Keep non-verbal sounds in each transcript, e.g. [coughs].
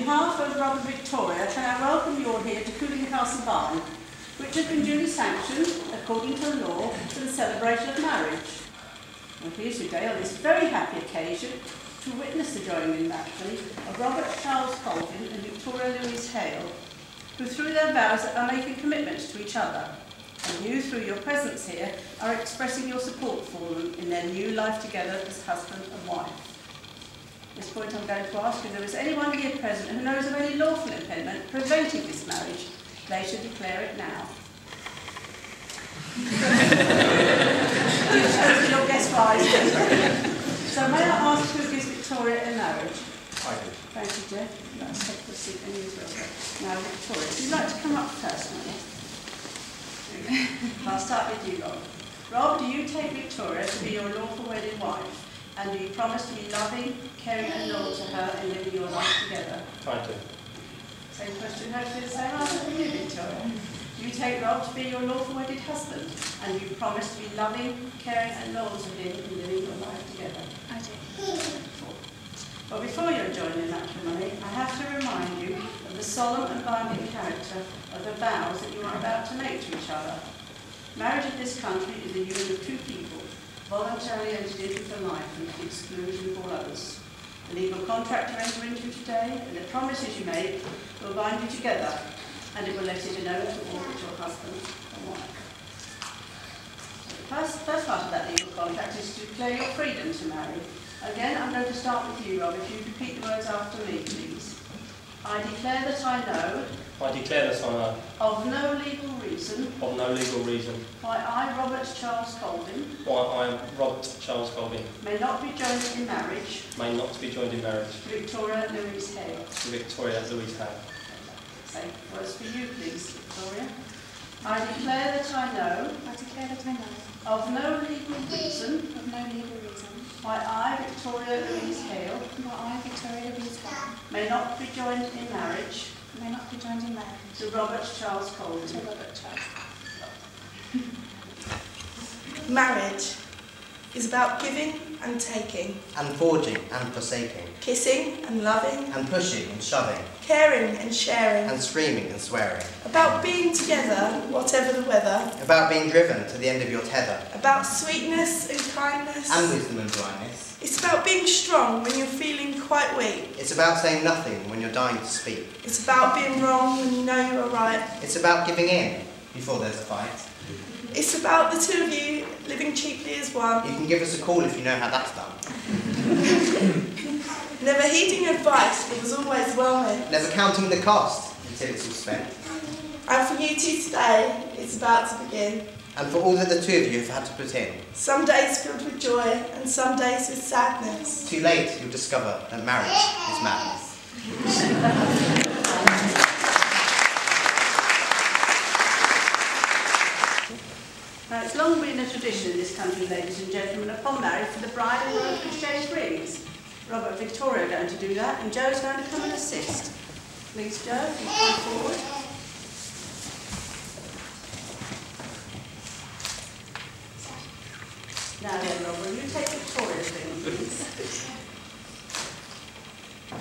behalf of Robert Victoria, can I welcome you all here to Cooling Castle Barn, which has been duly sanctioned, according to law, for the celebration of marriage. And here's here today on this very happy occasion to witness the joining in marriage of Robert Charles Colvin and Victoria Louise Hale, who through their vows are making commitments to each other, and you through your presence here are expressing your support for them in their new life together as husband and wife. At this point I'm going to ask if there is anyone here present who knows of any lawful impediment preventing this marriage. They should declare it now. [laughs] You've chosen your wisely. so may I ask who gives Victoria in marriage? I do. Thank you, Jeff. Let's take the seat and use. Now, Victoria, if you'd like to come up personally? [laughs] I'll start with you, Rob. Rob, do you take Victoria to be your lawful wedded wife? And do you promise to be loving, caring and loyal to her and living your life together? I do. Same question, hopefully the same answer from you, Victoria. Do you take Rob to be your lawful wedded husband? And do you promise to be loving, caring and loyal to him in living your life together? I do. But before you join joined in matrimony, I have to remind you of the solemn and binding character of the vows that you are about to make to each other. Marriage in this country is a union of two people, voluntarily entered into for life and the exclusion of all others. The legal contract you enter into today and the promises you make will bind you together and it will let you know to all that your husband and wife. The first, first part of that legal contract is to declare your freedom to marry. Again, I'm going to start with you, Rob. If you repeat the words after me, please. I declare that I know I declare that I know of no legal reason of no legal reason why I, Robert Charles Colvin, why I am Robert Charles Colvin may not be joined in marriage may not be joined in marriage Victoria Louise Hale. to Victoria Louise Hale. Say words for you, please, Victoria. I declare that I know I declare that I know of no legal reason of no legal reason why I, Victoria Louise Hale, why I, Victoria Louise Hale, may not be joined in marriage may not be joined in marriage to Robert Charles to Colvin. Robert Charles. Marriage is about giving and taking, and forging and forsaking, kissing and loving, and pushing and shoving, caring and sharing, and screaming and swearing, about being together, whatever the weather, about being driven to the end of your tether, about sweetness and kindness. and wisdom and blindness. It's about being strong when you're feeling quite weak. It's about saying nothing when you're dying to speak. It's about being wrong when you know you're right. It's about giving in before there's a fight. It's about the two of you living cheaply as one, You can give us a call if you know how that's done. [laughs] never heeding advice but was always well meant. Never counting the cost until it's all spent. And for you two today, it's about to begin. And for all that the two of you have had to put in, Some days filled with joy and some days with sadness. too late you'll discover that marriage is madness. [laughs] tradition in this country, ladies and gentlemen, upon marriage for the bride and groom to exchange rings. Robert and Victoria are going to do that, and Joe's going to come and assist. Please, Joe, you come forward. Now then, Rob, will you take Victoria's ring, please?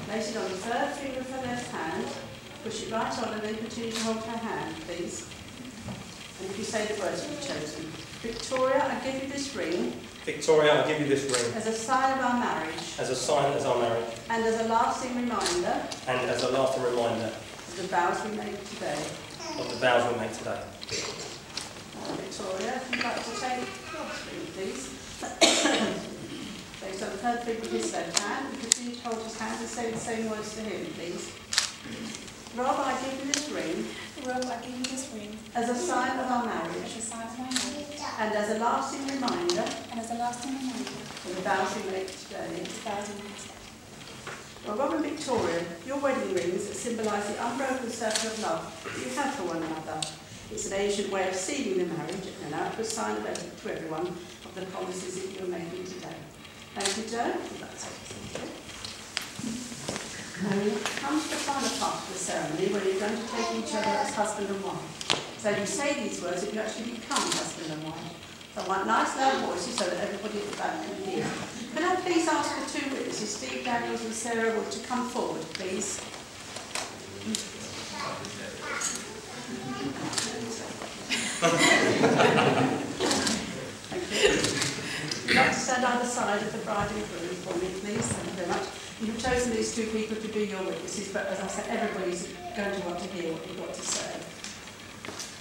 Place it on the third finger of her left hand, push it right on and then continue to hold her hand, please. And if you say the words you've chosen. Victoria, I give you this ring Victoria, I give you this ring as a sign of our marriage as a sign of our marriage and as a lasting reminder and as a lasting reminder of the vows we make today. of the vows we make today. Victoria, if you'd like to take Rob's ring, please. so the third finger of his left hand and continue to hold his hand and say the same words to him, please. Rob, I give you this ring Rob, I give you this ring as a sign of our as marriage a sign of my marriage and as a lasting reminder and as a lasting reminder of the vows we make today. the vows we make today. Well, Rob and Victoria, your wedding rings symbolise the unbroken circle of love that you have for one another. It's an ancient way of sealing the marriage and an outward sign of to everyone of the promises that you're making today. Thank you, Joe. That's. Thank you. Now we come to the final part of the ceremony where you're going to take each other as husband and wife. So you say these words and you actually become husband and wife. So I want nice loud voices so that everybody at the back can hear. Can I please ask the two witnesses, Steve Daniels and Sarah Wood, to come forward, please? Thank you. Would you like to stand either side of the bride and groom for me, please? Thank you very much. You've chosen these two people to be your witnesses, but as I said, everybody's going to want to hear what you've got to say.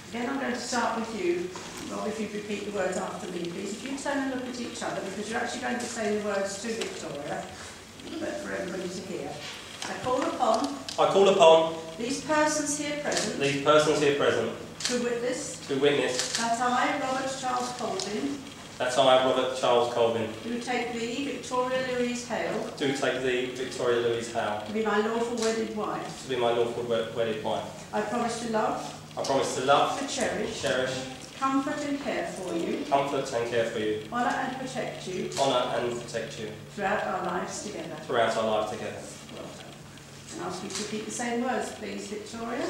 Again, I'm going to start with you. Rob, if you repeat the words after me, please. If you turn and look at each other, because you're actually going to say the words to Victoria, but for everybody to hear. I call upon I call upon these persons here present these persons here present to witness to witness that I, Robert Charles Colvin, that I, Robert Charles Colvin, do take thee, Victoria Louise Hale, do take thee, Victoria Louise Hale. to be my lawful wedded wife. to be my lawful wed- wedded wife. I promise to love, I promise to love, to cherish, cherish, comfort and care for you, comfort and care for you, honour and protect you honour and protect you throughout our lives together. throughout our life together. Well done. And ask you to repeat the same words, please, Victoria.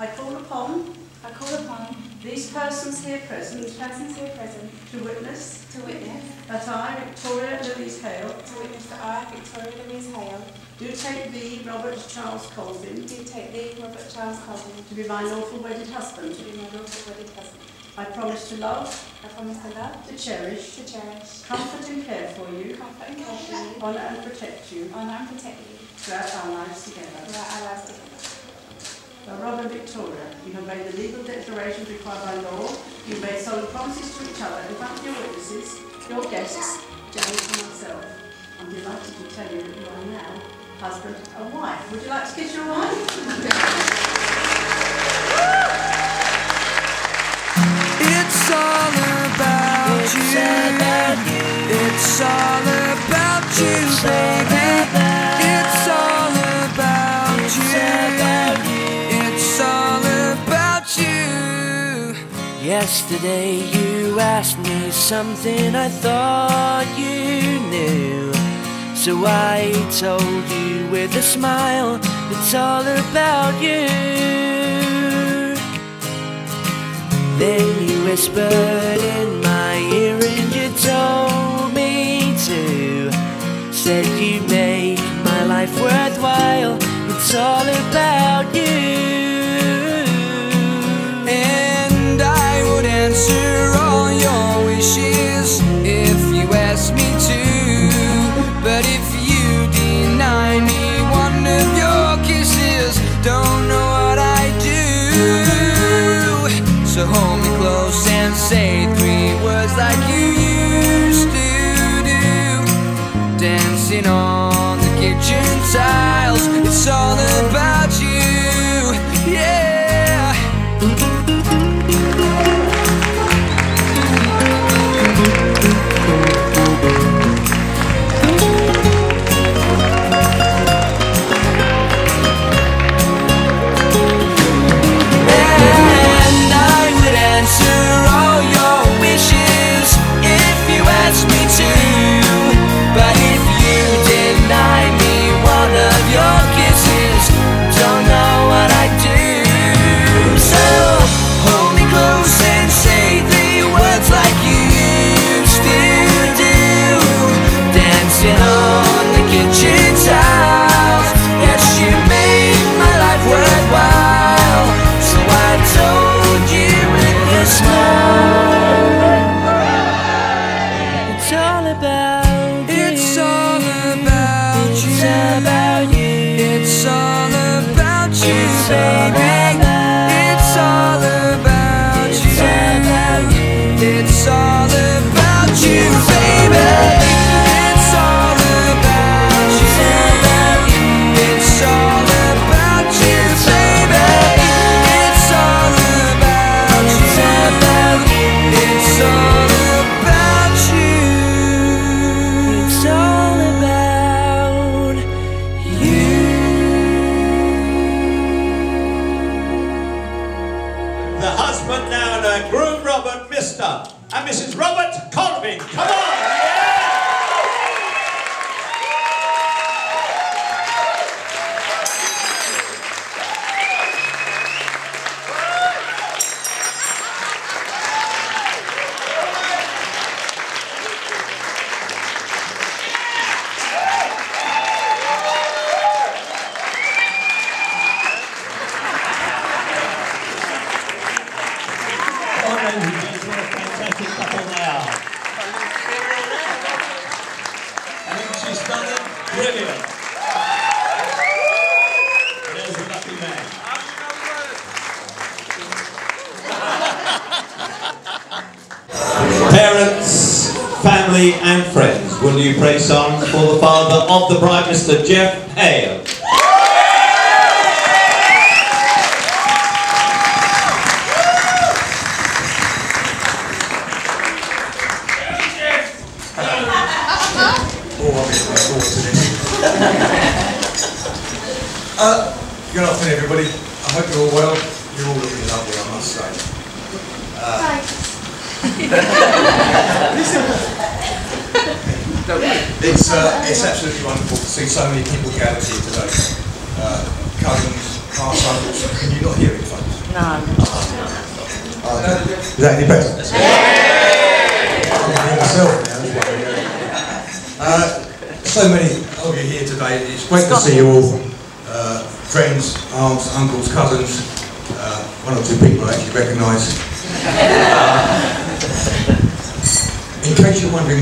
I call upon I call upon these persons here present. these persons here present to witness to witness, that I, Victoria Louise Hale, to witness that I, Victoria Louise Hale, do take thee, Robert Charles Colvin, do take thee, Robert Charles Colvin, to be my lawful wedded husband. to be my lawful wedded husband. I promise to love, I promise to love, to cherish, to cherish, comfort and care for you, comfort and care for you, honour and protect you honour and protect you throughout our lives together. throughout our lives together. Now, Rob and Victoria, you have made the legal declarations required by law. You've made solemn promises to each other in front of your witnesses, your guests, James and myself. I'm delighted to tell you that you are now husband and wife. Would you like to kiss your wife? It's all about you. It's all about you, baby. Yesterday you asked me something I thought you knew. So I told you with a smile, it's all about you. Then you whispered in my ear and you told me to. Said you make my life worthwhile. It's all about you. Answer all your wishes if you ask me to. But if you deny me one of your kisses, don't know what I do. So hold me close and say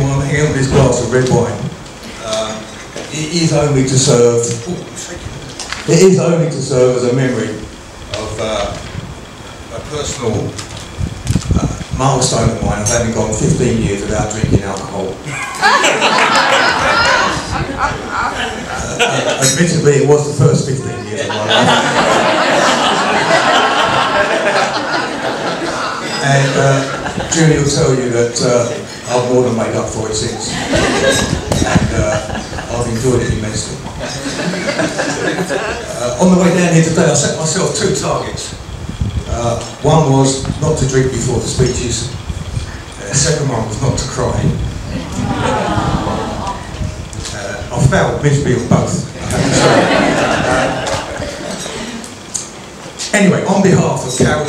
I'm on this glass of red wine, uh, it is only to serve. It is only to serve as a memory of uh, a personal uh, milestone of mine of having gone 15 years without drinking alcohol. [laughs] Uh, admittedly, it was the first 15 years of my life. and uh, Julie will tell you that uh, I've more than made up for it since. And uh, I've enjoyed it immensely. Uh, on the way down here today, I set myself two targets. Uh, one was not to drink before the speeches. Uh, the second one was not to cry. Uh, I failed miserably on both. Uh, anyway, on behalf of Carol,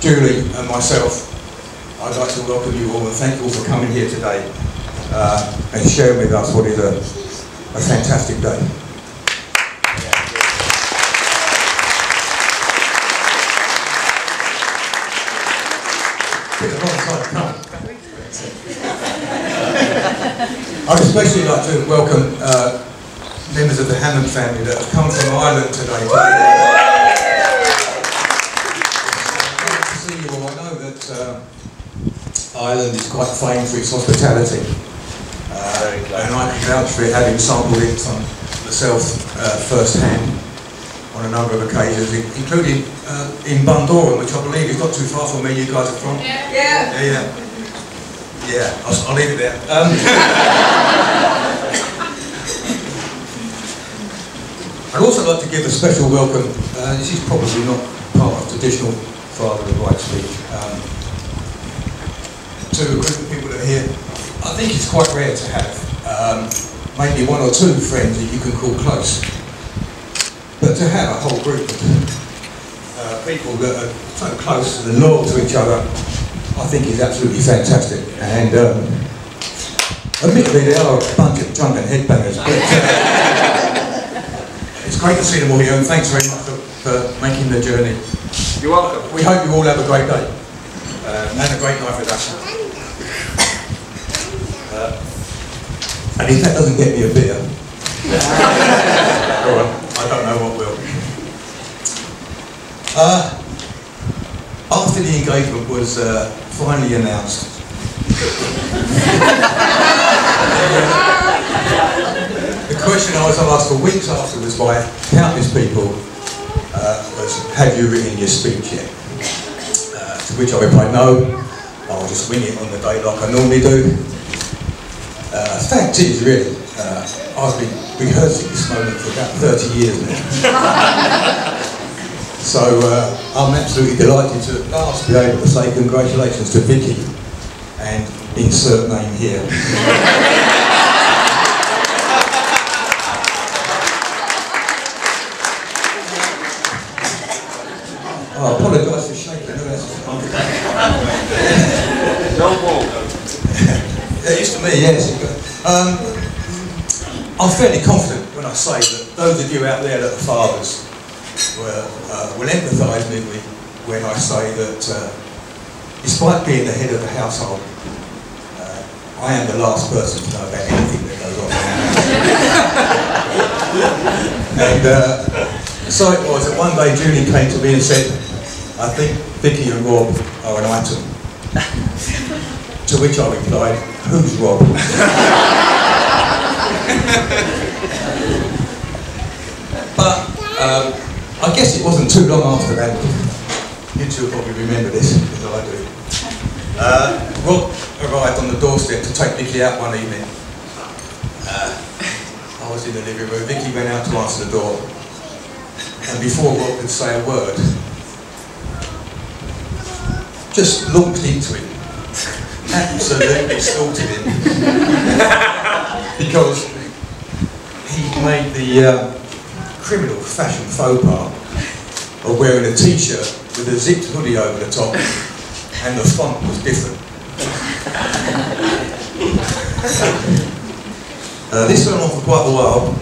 Julie and myself, I'd like to welcome you all and thank you all for coming here today uh, and sharing with us what is a, a fantastic day. A long time coming. I'd especially like to welcome uh, members of the Hammond family that have come from Ireland today. To see you all. I know that uh, Ireland is quite famed for its hospitality. Uh, and I can vouch for it, having sampled it on myself uh, firsthand on a number of occasions, including uh, in Bundoran, which I believe is not too far from where you guys are from. Yeah. Yeah, yeah. Yeah, I'll, I'll leave it there. Um, [laughs] I'd also like to give a special welcome, uh, this is probably not part of traditional Father of Right speech, um, to a group of people that are here. I think it's quite rare to have um, maybe one or two friends that you can call close. But to have a whole group of uh, people that are so close and loyal to each other, I think is absolutely fantastic. And um, admittedly, they are a bunch of drunken headbangers, but uh, it's great to see them all here, and thanks very much for, for making the journey. You're welcome. We hope you all have a great day um, and a great night with us. And if that doesn't get me a beer, I don't know what will. Uh, after the engagement was uh, finally announced, the question I was asked for weeks afterwards by countless people uh, was, have you written your speech yet? Uh, to which I replied, no, I'll just wing it on the day like I normally do. Uh, fact is, really, uh, I've been rehearsing this moment for about 30 years now. [laughs] so uh, I'm absolutely delighted to at last be able to say congratulations to Vicky and insert name here. [laughs] Oh, I apologise for shaking. No, that's No more. Yeah, used to me, yes. Um, I'm fairly confident when I say that those of you out there that are fathers will, uh, will empathise with me when I say that uh, despite being the head of the household, uh, I am the last person to know about anything that goes on [laughs] and uh, so it was that one day Julie came to me and said, I think Vicky and Rob are an item. [laughs] to which I replied, who's Rob? [laughs] [laughs] but um, I guess it wasn't too long after that. You two probably remember this, as I do. Uh, Rob arrived on the doorstep to take Vicky out one evening. Uh, I was in the living room. Vicky went out to answer the door. And before Rob could say a word, just launched into him. Absolutely slaughtered him. because he made the uh, criminal fashion faux pas of wearing a t-shirt with a zipped hoodie over the top and the font was different. [laughs] Uh, this went on for quite a while,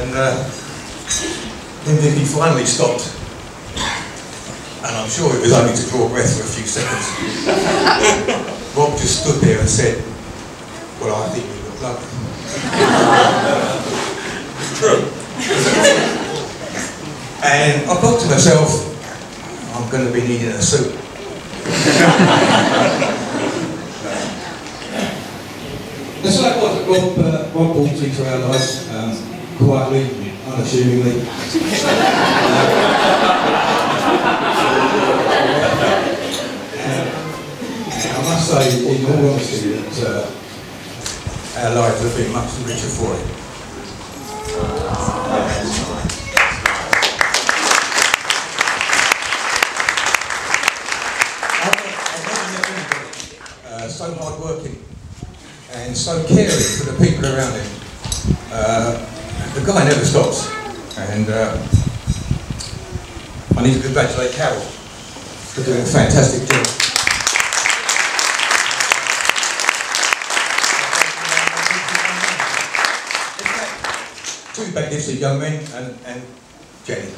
and uh, then Vicky finally stopped. And I'm sure it was only to draw breath for a few seconds. [laughs] Rob just stood there and said, Well, I think you look lovely. True. and I thought to myself, I'm going to be needing a suit. And so it was Rob, uh, Rob brought into our lives, um, quietly, unassumingly. Uh, I must say, in all honesty, that uh, our lives have been much richer for it. Uh, so hard working and so caring for the people around him. Uh, the guy never stops, and uh, I need to congratulate Carol for doing a fantastic job. Two magnificent young men and, and Jenny.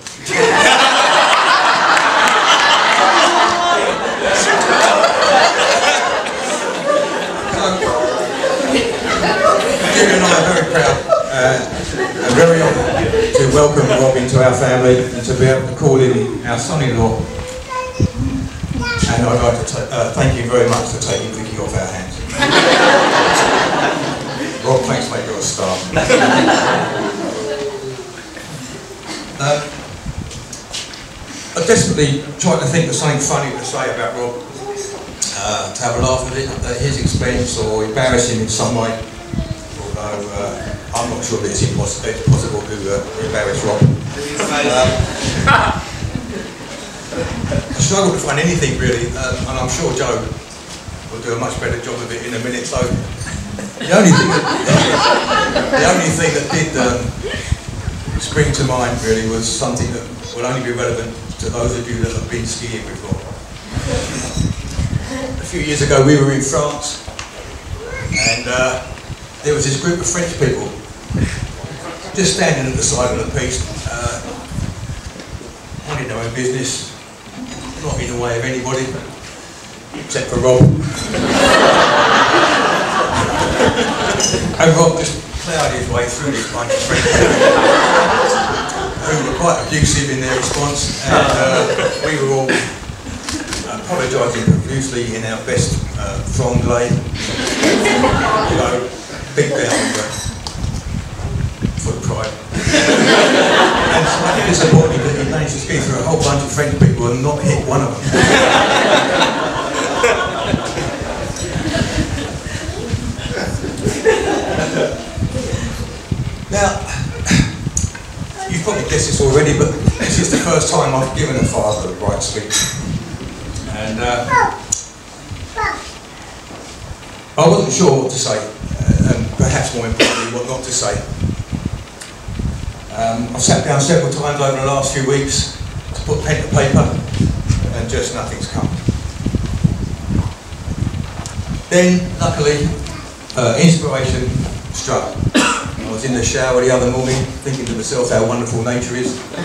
Julie and I are very proud uh, and very honoured to welcome Rob into our family and to be able to call him our son-in-law. And I'd like to uh, thank you very much for taking Vicky off our hands. Rob, thanks mate, you're a star. Uh, I desperately trying to think of something funny to say about Rob, uh, to have a laugh at, it, at his expense or embarrass him in some way. Although uh, I'm not sure that it's, impos- it's possible to uh, embarrass Rob. Um, [laughs] I struggle to find anything really, um, and I'm sure Joe will do a much better job of it in a minute. So the only thing that, [laughs] the only thing that did um, spring to mind really was something that will only be relevant to those of you that have been skiing before. A few years ago we were in France and uh, there was this group of French people just standing at the side of the piste, uh, minding their own business, not in the way of anybody, except for Rob. and Rob just ploughed his way through this bunch of French people who were quite abusive in their response, and uh, we were all apologising profusely in our best uh, franglais. you know, big down uh, for pride. and slightly disappointing that he managed to ski through a whole bunch of French people and not hit one of them. now, you've probably guessed this already, but this is the first time I've given a father a bright speech. And uh, I wasn't sure what to say, uh, and perhaps more importantly, what not to say. Um, I've sat down several times over the last few weeks to put pen to paper, and just nothing's come. Then, luckily, uh, inspiration struck. I was in the shower the other morning, thinking to myself how wonderful nature is. Uh,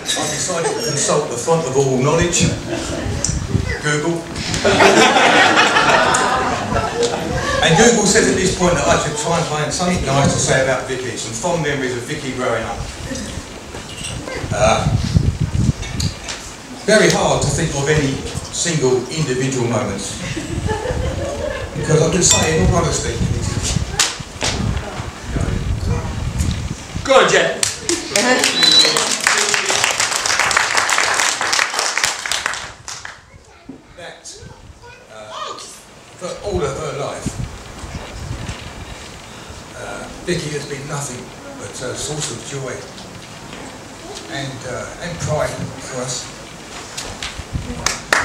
I decided to consult the font of all knowledge, Google. and Google said at this point that I should try and find something nice to say about Vicky, some fond memories of Vicky growing up. Uh, very hard to think of any single individual moments. Because I can say in all honesty, Go on, Jeff. that uh, for all of her life, uh, Vicky has been nothing but a source of joy and uh, and pride for us.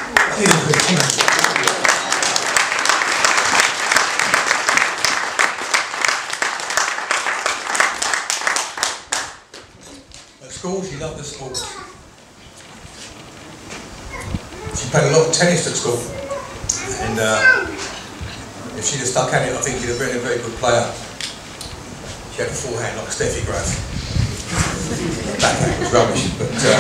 A quick comment. At school, she loved the sport. She played a lot of tennis at school, and uh, if she'd have stuck at it, I think she'd have been a very good player. She had a forehand like Steffi Graf. Backhand was rubbish, but uh,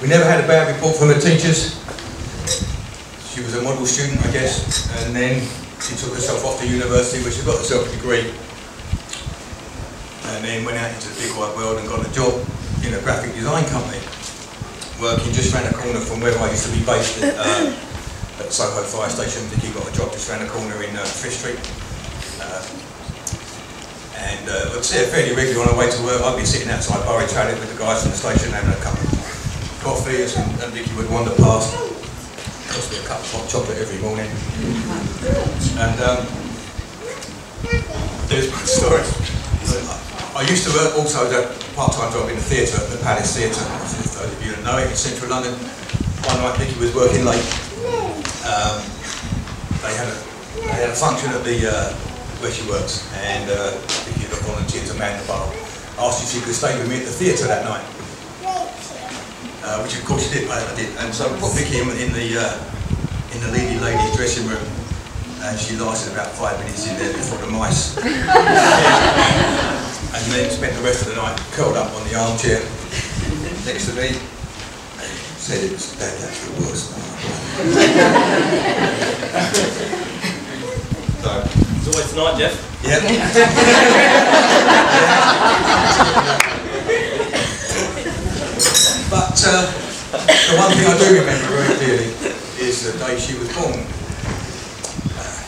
we never had a bad report from her teachers. She was a model student, I guess, and then she took herself off to university where she got herself a degree, and then went out into the big wide world and got a job in a graphic design company working just round the corner from where I used to be based at, uh, at Soho Fire Station. think Vicky got a job just round the corner in uh, Frith Street. Uh, and uh, I'd see her fairly regularly on her way to work. I'd be sitting outside Bar Italia with the guys from the station having a cup of coffee and, and Vicky would wander past. Cost me a cup of hot chocolate every morning. And um, there's my story. I used to work also as a part-time job in the theatre, at the Palace Theatre, if those of you don't know it, in central London. One night Vicky was working late. Um, they had a they had a function at the uh, where she works, and uh, Vicky got volunteered to man the bar. Asked if she could stay with me at the theatre that night, uh, which of course she did. I, I did, and so I put Vicky in, in the uh, in the lady ladies dressing room, and she lasted about five minutes in there before the mice [laughs] and then spent the rest of the night curled up on the armchair next to me. Said it was that, that's the worst. so, [laughs] It's always tonight, Jeff. yeah. [laughs] but uh, the one thing I do remember very clearly is the day she was born. Uh,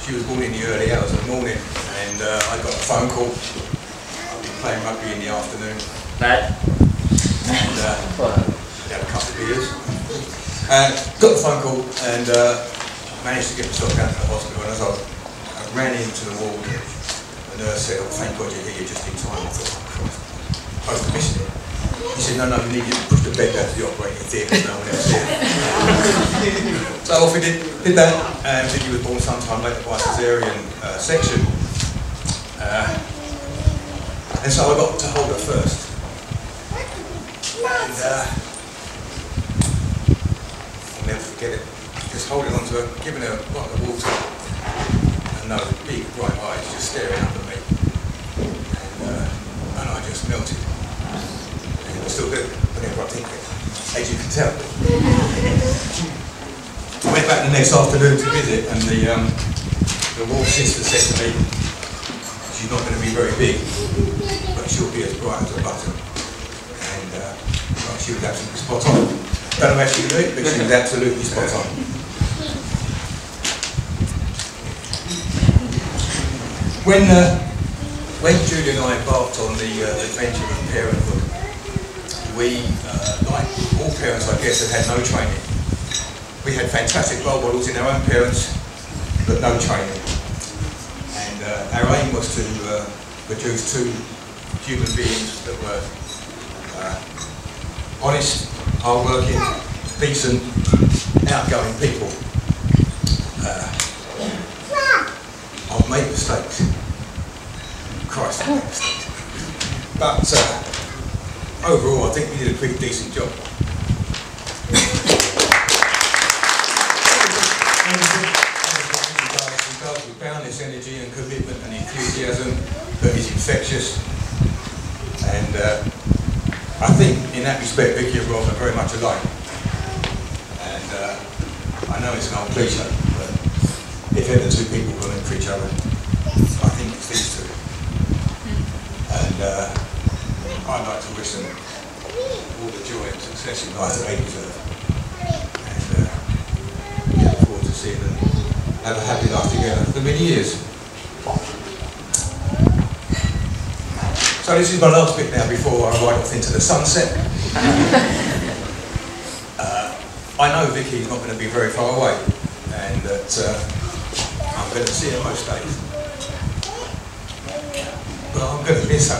she was born in the early hours of the morning, and uh, I got a phone call. I'd been playing rugby in the afternoon, Bad. and uh, had a couple of beers. Uh, got the phone call and uh, managed to get myself down to the hospital. And as I, I ran into the ward, the nurse said, "Oh, thank God you're here just in time." I thought, "Oh I was missing it." He said, "No, no, we need you to push the bed down to the operating theatre. No one else here." so off we did, did that, and Vicky was born sometime later by cesarean uh, section. Uh, and so I got to hold her first. And uh, I'll never forget it. Just holding on to her, giving her a bottle of water, those big bright eyes just staring up at me. And, uh, and I just melted. And I still do whenever I think it, as you can tell. I went back the next afternoon to visit, and the um, the ward sister said to me, she's not going to be very big, but she'll be as bright as a button. And uh, she was absolutely spot on. Don't know how she knew it, but she was absolutely spot on. When uh, when Julie and I embarked on the uh, adventure of parenthood, we, uh, like all parents, I guess, had had no training. We had fantastic role models in our own parents, but no training. And uh, our aim was to uh, produce two human beings that were uh, honest, hardworking, decent, outgoing people. I've made mistakes. Christ. But uh, overall, I think we did a pretty decent job. Does with boundless energy and commitment and enthusiasm that is infectious. And uh, I think in that respect, Vicky and Rob are very much alike. And uh, I know it's an old cliche, but if ever two people were meant for each other, I think it's these two. And uh, I'd like to wish them all the joy and success in life that they deserve. And uh, look forward to seeing them have a happy life together for many years. So this is my last bit now before I ride off into the sunset. [laughs] uh, I know Vicky's not going to be very far away and that uh, I'm going to see her most days. But I'm going to miss her.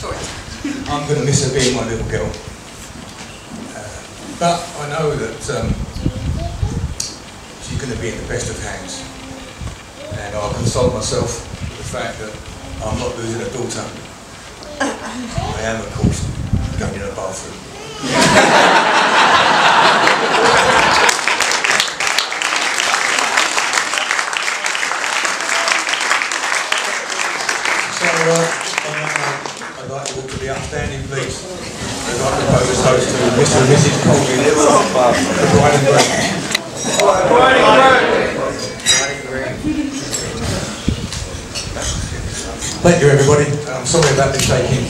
Sorry. I'm going to miss her being my little girl. Uh, but I know that um, she's going to be in the best of hands and I'll console myself with the fact that I'm not losing a daughter. I am, of course, going in a bathroom. [laughs] [laughs] uh, I'd like you all to be upstanding, please. Like to propose a toast to Mr. and Mrs. Colvin, the bride and groom. Thank you, everybody. I'm sorry about this shaking.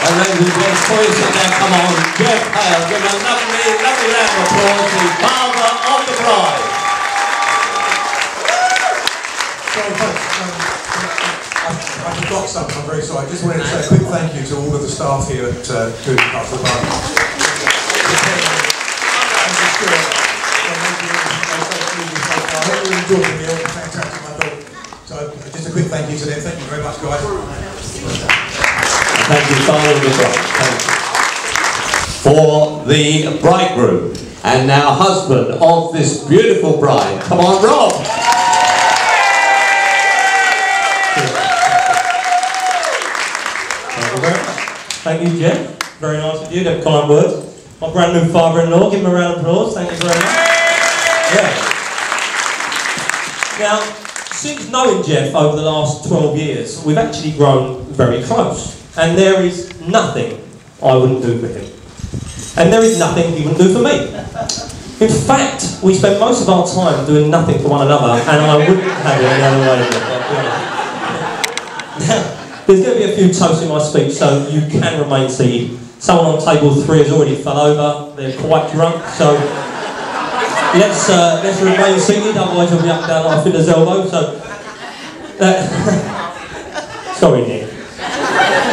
And ladies and gents, you sit down, come on, Jeff Hale, give a lovely, lovely round of applause, the father of the bride. Sorry, folks. Um, I, I forgot something. I'm very sorry. I just wanted to say a quick thank you to all of the staff here at uh, Cooling Castle Bar. So just a quick thank you to them. Thank you very much, guys. Thank you, bride. Thank you. For the bridegroom and now husband of this beautiful bride. Come on, Rob. Thank you, Jeff. Very nice of you. Them kind words. My brand new father-in-law. Give him a round of applause. Thank you very much. Yeah. Now, since knowing Jeff over the last 12 years, we've actually grown very close. And there is nothing I wouldn't do for him. And there is nothing he wouldn't do for me. In fact, we spend most of our time doing nothing for one another, and I wouldn't have it any other way. Now, there's going to be a few toasts in my speech, so you can remain seated. Someone on table three has already fell over. They're quite drunk, so let's uh, let's remain seated. Otherwise, you'll be up down like Finner's elbow. So, uh, [laughs] sorry, Nick.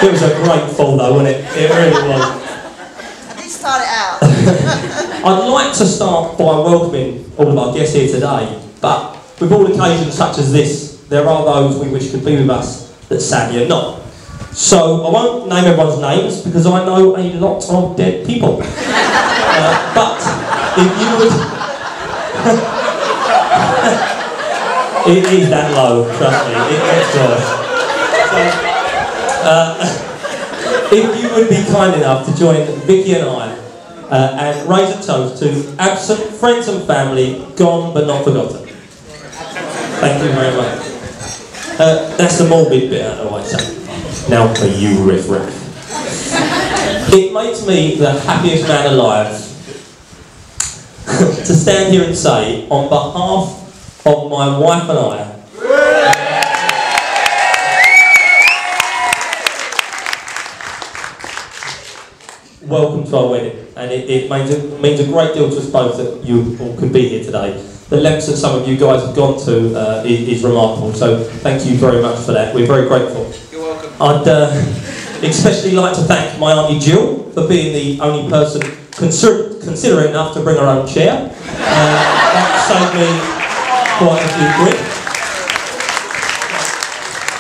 It was a great fall, though, wasn't it? It really was. I did start it out. [laughs] I'd like to start by welcoming all of our guests here today, but with all occasions such as this, there are those we wish could be with us that sadly are not. So I won't name everyone's names because I know a lot of dead people. [laughs] Uh, but if you would. [laughs] it is that low, trust me, it gets worse. So, uh, [laughs] if you would be kind enough to join Vicky and I uh, and raise a toast to absent friends and family, gone but not forgotten. Thank you very much. Uh, that's the morbid bit out of way, so now for you, Riff Riff. It makes me the happiest man alive [laughs] to stand here and say, on behalf of my wife and I, welcome to our wedding, and it, it means, a, means a great deal to us both that you all can be here today. The lengths that some of you guys have gone to uh, is, is remarkable, so thank you very much for that. We're very grateful. You're welcome. I'd uh, [laughs] especially like to thank my auntie Jill for being the only person consider- considerate enough to bring her own chair. Uh, that saved me quite a few quid.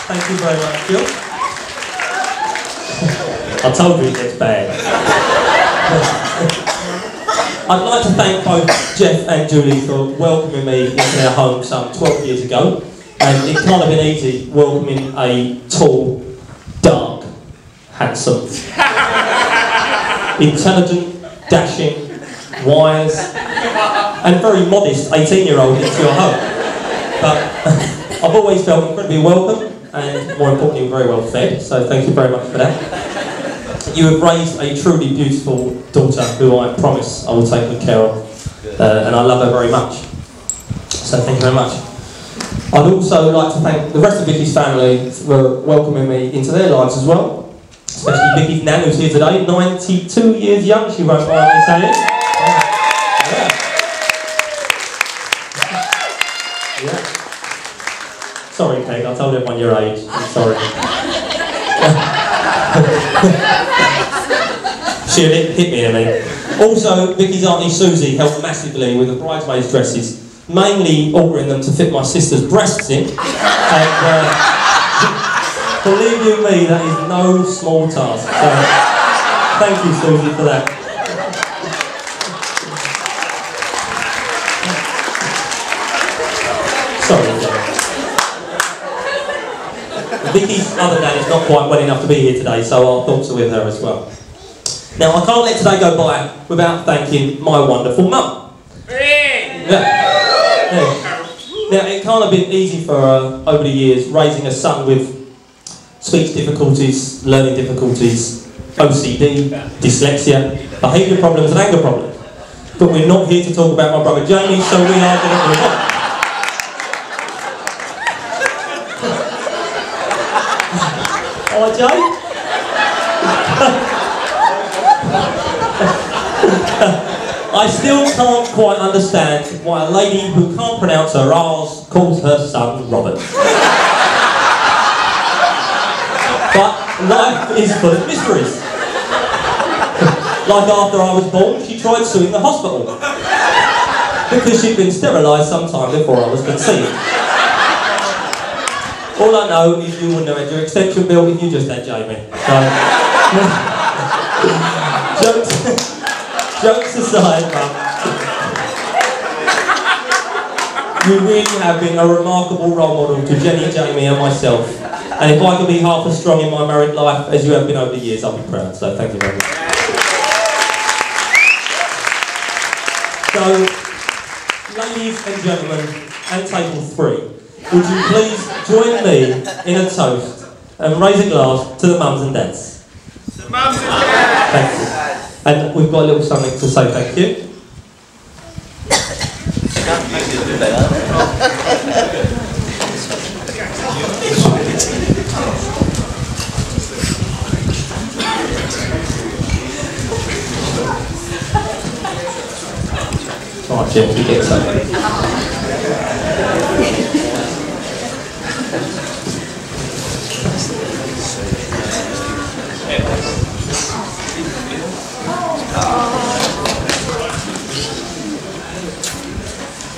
Thank you very much, Jill. [laughs] I told you it gets bad. [laughs] I'd like to thank both Jeff and Julie for welcoming me into their home some 12 years ago. And it can't have been easy welcoming a tall, dark, handsome, intelligent, dashing, wise, and very modest 18 year old into your home. But [laughs] I've always felt incredibly welcome and more importantly very well fed, so thank you very much for that. You have raised a truly beautiful daughter who I promise I will take good care of uh, and I love her very much. So thank you very much. I'd also like to thank the rest of Vicky's family for welcoming me into their lives as well. Especially Vicky's nan who's here today, 92 years young, she won't mind me saying. Sorry, Kate, I told everyone your age. I'm sorry. [laughs] [laughs] She'll hit, me a minute. Also, Vicky's auntie Susie helped massively with the bridesmaids' dresses, mainly ordering them to fit my sister's breasts in. And, uh, [laughs] believe you me, that is no small task. So, thank you, Susie, for that. Vicky's other dad is not quite well enough to be here today, so our thoughts are with her as well. Now, I can't let today go by without thanking my wonderful mum. Yeah. Yeah. Now, it can't have been easy for her over the years raising a son with speech difficulties, learning difficulties, OCD, dyslexia, behaviour problems and anger problems. But we're not here to talk about my brother Jamie, so we are going to move on. Oh, Jay? I still can't understand why a lady who can't pronounce her R's calls her son Robert. but life is full of mysteries. like after I was born, she tried suing the hospital. Because she'd been sterilised sometime before I was conceived. All I know is you wouldn't have had your extension bill if you just had Jamie. So, [laughs] jokes, jokes aside, Mum, you really have been a remarkable role model to Jenny, Jamie and myself. And if I could be half as strong in my married life as you have been over the years, I'll be proud. So thank you very much. So, ladies and gentlemen, and table three, would you please join me in a toast and raise a glass to the mums and dads? So mums and dads! thank you. And we've got a little something to say thank you. You get something.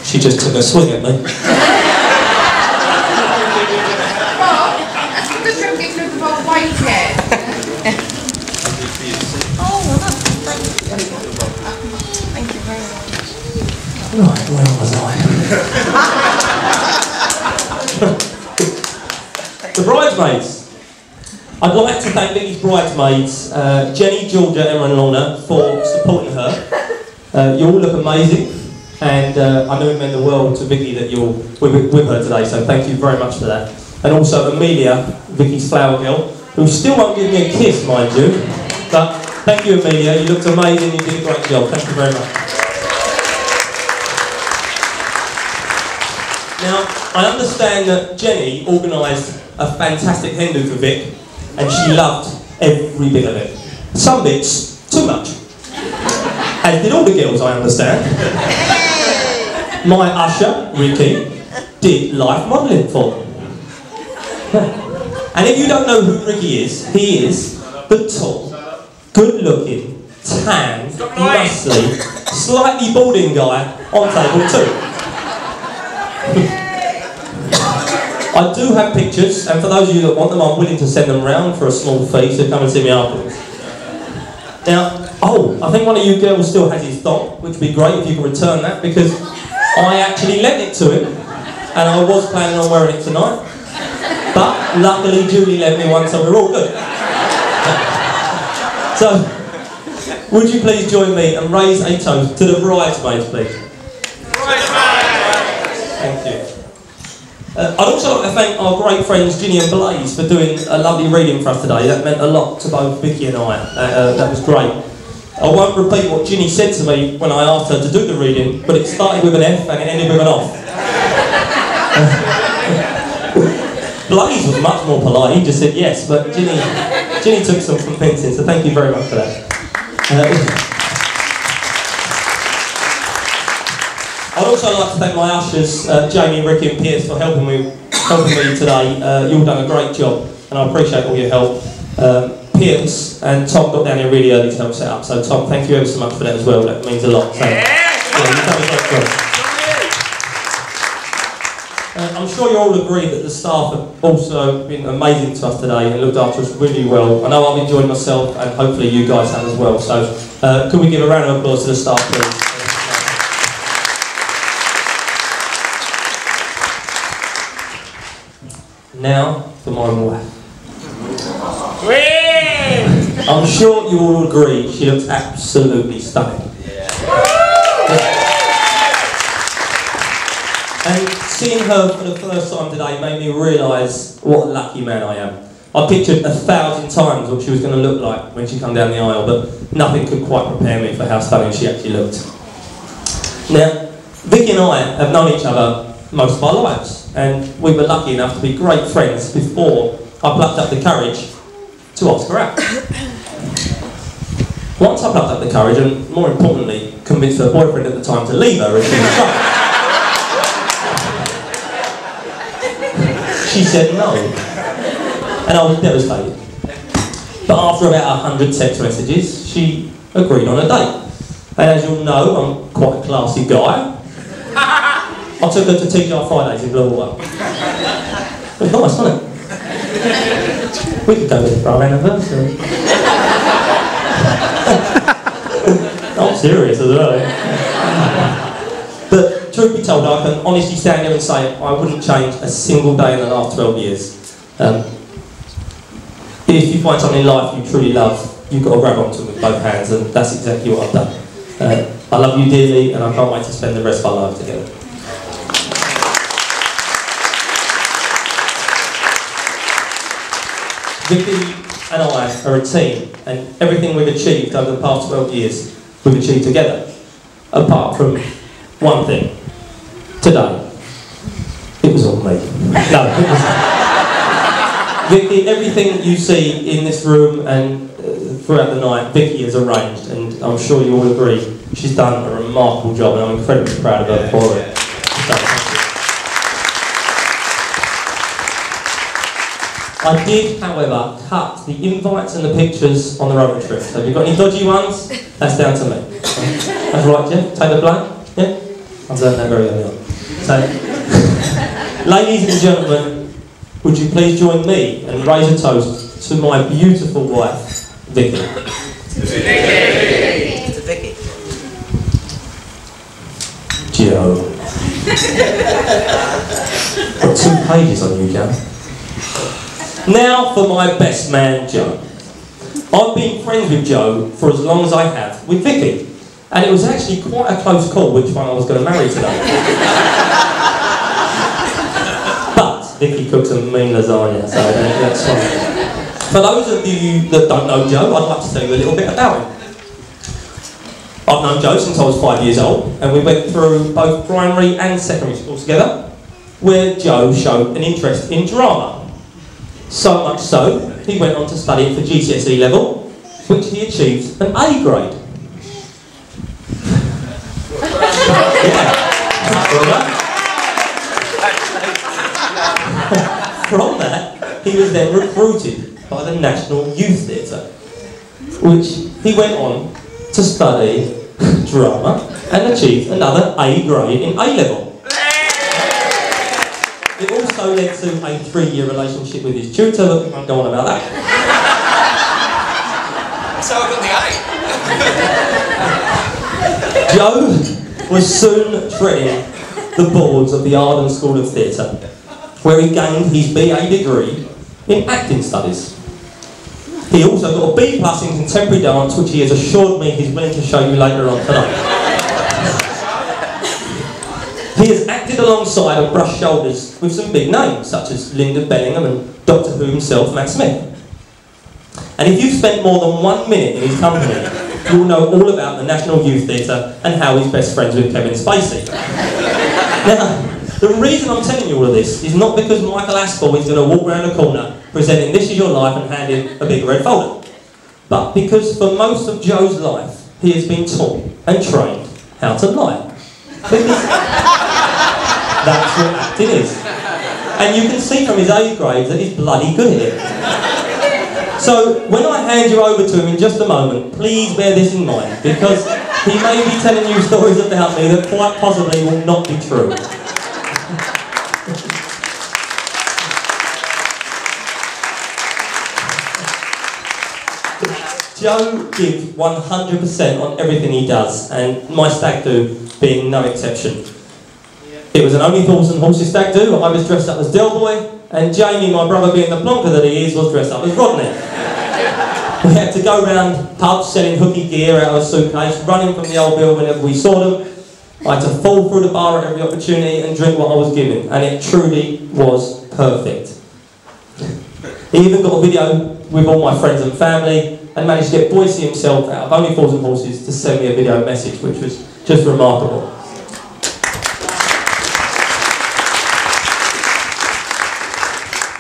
She just took a swing at me. [laughs] Thank you very much. Right, where was I? [laughs] the bridesmaids. I'd like to thank Vicky's bridesmaids, uh, Jenny, Georgia, Emma and Lorna, for supporting her. Uh, you all look amazing, and uh, I know it meant the world to Vicky that you're with, with her today, so thank you very much for that. And also Amelia, Vicky's flower girl, who still won't give me a kiss, mind you. But thank you, Amelia, you looked amazing, you did a great job, thank you very much. Now, I understand that Jenny organised a fantastic hen do for Vic, and she loved every bit of it. Some bits, too much. As did all the girls, I understand. My usher, Ricky, did life modelling for them. And if you don't know who Ricky is, he is the tall, good-looking, tan, muscly, slightly balding guy on table two. I do have pictures, and for those of you that want them, I'm willing to send them round for a small fee, so come and see me afterwards. Now, oh, I think one of you girls still has his thong, which would be great if you could return that, because I actually lent it to him, and I was planning on wearing it tonight. But luckily, Julie lent me one, so we're all good. So, would you please join me and raise a toast to the bridesmaids, please? Thank you. Uh, I'd also like to thank our great friends Ginny and Blaze for doing a lovely reading for us today. That meant a lot to both Vicky and I. Uh, uh, that was great. I won't repeat what Ginny said to me when I asked her to do the reading, but it started with an F and it ended with an off. [laughs] Blaze was much more polite, he just said yes, but Ginny, Ginny took some convincing, so thank you very much for that. I'd also like to thank my ushers, uh, Jamie, Ricky and Pierce, for helping me, helping me today. Uh, you've done a great job, and I appreciate all your help. Um, Pierce and Tom got down here really early to help set up, so Tom, thank you ever so much for that as well. That means a lot. So, yeah, you've done a great job. Uh, I'm sure you all agree that the staff have also been amazing to us today and looked after us really well. I know I've enjoyed myself and hopefully you guys have as well. So uh, could we give a round of applause to the staff please? Now for my wife. I'm sure you all agree she looks absolutely stunning. And seeing her for the first time today made me realise what a lucky man I am. I pictured a thousand times what she was going to look like when she come down the aisle, but nothing could quite prepare me for how stunning she actually looked. Now, Vicky and I have known each other most of our lives, and we were lucky enough to be great friends before I plucked up the courage to ask her out. [coughs] Once I plucked up the courage, and more importantly, convinced her boyfriend at the time to leave her as she was drunk, she said no. And I was devastated. But after about a hundred text messages, she agreed on a date. And as you'll know, I'm quite a classy guy. I took her to TGI Fridays in Bluewater. It was nice, wasn't it? We could go there for our anniversary. I'm serious as well. But truth be told, I can honestly stand here and say I wouldn't change a single day in the last 12 years. Um, if you find something in life you truly love, you've got to grab onto it with both hands, and that's exactly what I've done. Uh, I love you dearly, and I can't wait to spend the rest of our lives together. Vicky and I are a team, and everything we've achieved over the past 12 years, we've achieved together. Apart from one thing. Today. It was all me. No, it was... Vicky, everything you see in this room and uh, throughout the night, Vicky has arranged, and I'm sure you all agree, she's done a remarkable job, and I'm incredibly proud of her for it. So, thank you. I did, however, cut the invites and the pictures on the road trip. So have you got any dodgy ones? That's down to me. That's right, Jeff? Take the blame? Yeah? I've learned that very early on. So, [laughs] ladies and gentlemen, would you please join me and raise a toast to my beautiful wife, Vicky. To Vicky. Joe. Got two pages on you, Joe. Now for my best man, Joe. I've been friends with Joe for as long as I have with Vicky, and it was actually quite a close call which one I was going to marry today. but Vicky cooks a mean lasagna, so uh, that's fine. For those of you that don't know Joe, I'd like to tell you a little bit about him. I've known Joe since I was five years old, and we went through both primary and secondary school together, where Joe showed an interest in drama. So much so, he went on to study for GCSE level, which he achieved an A grade. [laughs] From that, he was then recruited by the National Youth Theatre, which he went on to study drama and achieved another A grade in A level. Also led to a three-year relationship with his tutor, but we won't go on about that. So I got the A. [laughs] Joe was soon treading the boards of the Arden School of Theatre, where he gained his BA degree in acting studies. He also got a B plus in contemporary dance, which he has assured me he's willing to show you later on tonight. He has acted alongside and brushed shoulders with some big names, such as Linda Bellingham and Doctor Who himself, Matt Smith. And if you've spent more than one minute in his company, you'll know all about the National Youth Theatre and how he's best friends with Kevin Spacey. Now, the reason I'm telling you all of this is not because Michael Aspel is going to walk around the corner presenting This Is Your Life and handing a big red folder, but because for most of Joe's life, he has been taught and trained how to lie. That's what acting is. And you can see from his A grades that he's bloody good at it. So when I hand you over to him in just a moment, please bear this in mind, because he may be telling you stories about me that quite possibly will not be true. Joe gives 100% on everything he does, and my stag do being no exception. It was an Only Fools and Horses stag do, I was dressed up as Del Boy, and Jamie, my brother being the plonker that he is, was dressed up as Rodney. We had to go around pubs selling hooky gear out of a suitcase, running from the old bill whenever we saw them. I had to fall through the bar at every opportunity and drink what I was given, and it truly was perfect. He even got a video with all my friends and family and managed to get Boycie himself out of Only Fools and Horses to send me a video message, which was just remarkable.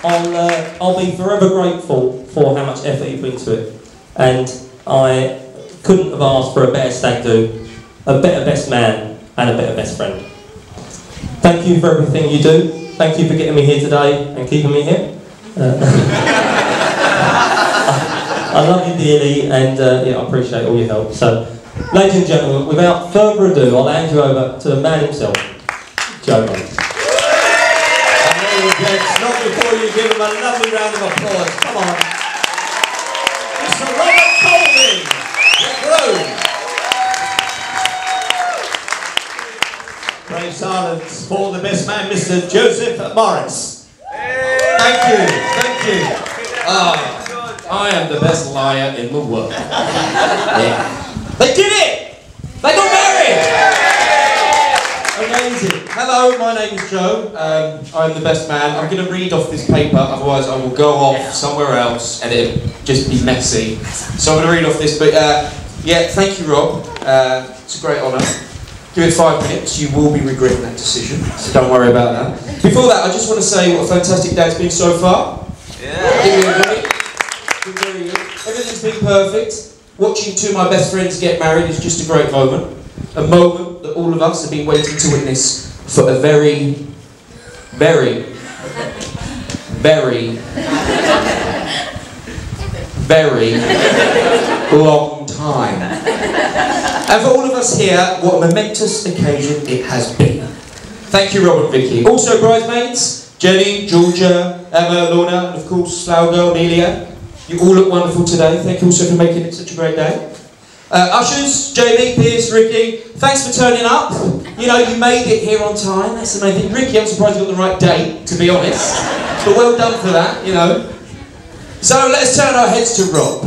I'll, uh, I'll be forever grateful for how much effort you put into it. And I couldn't have asked for a better stag do, a better best man, and a better best friend. Thank you for everything you do. Thank you for getting me here today and keeping me here. Uh, [laughs] I love you dearly and uh, yeah, I appreciate all your help. So, ladies and gentlemen, without further ado, I'll hand you over to the man himself, Joe Mullins. Him a lovely round of applause. Come on. Mr. Robert Colby, the groom. Brave silence for the best man, Mr. Joseph Morris. Thank you, thank you. Ah, I am the best liar in the world. [laughs] Yeah. They did it! They got married! Amazing. Hello, my name is Joe. Um, I'm the best man. I'm going to read off this paper, otherwise I will go off somewhere else and it'll just be messy. So I'm going to read off this, but uh, yeah, thank you, Rob. Uh, it's a great honour. Give it five minutes, you will be regretting that decision, so don't worry about that. Before that, I just want to say what a fantastic day it's been so far. Yeah. Give me a break. Good. Everything's been perfect. Watching two of my best friends get married is just a great moment. A moment that all of us have been waiting to witness for a very, very, very, very long time. And for all of us here, what a momentous occasion it has been. Thank you, Robert Vicky. Also, bridesmaids, Jenny, Georgia, Emma, Lorna, and of course, Slough girl, Amelia. You all look wonderful today. Thank you also for making it such a great day. Uh, ushers, Jamie, Pierce, Ricky, thanks for turning up. You know, you made it here on time. That's thing. Ricky, I'm surprised you got the right date, to be honest. But well done for that, you know. So let's turn our heads to Rob.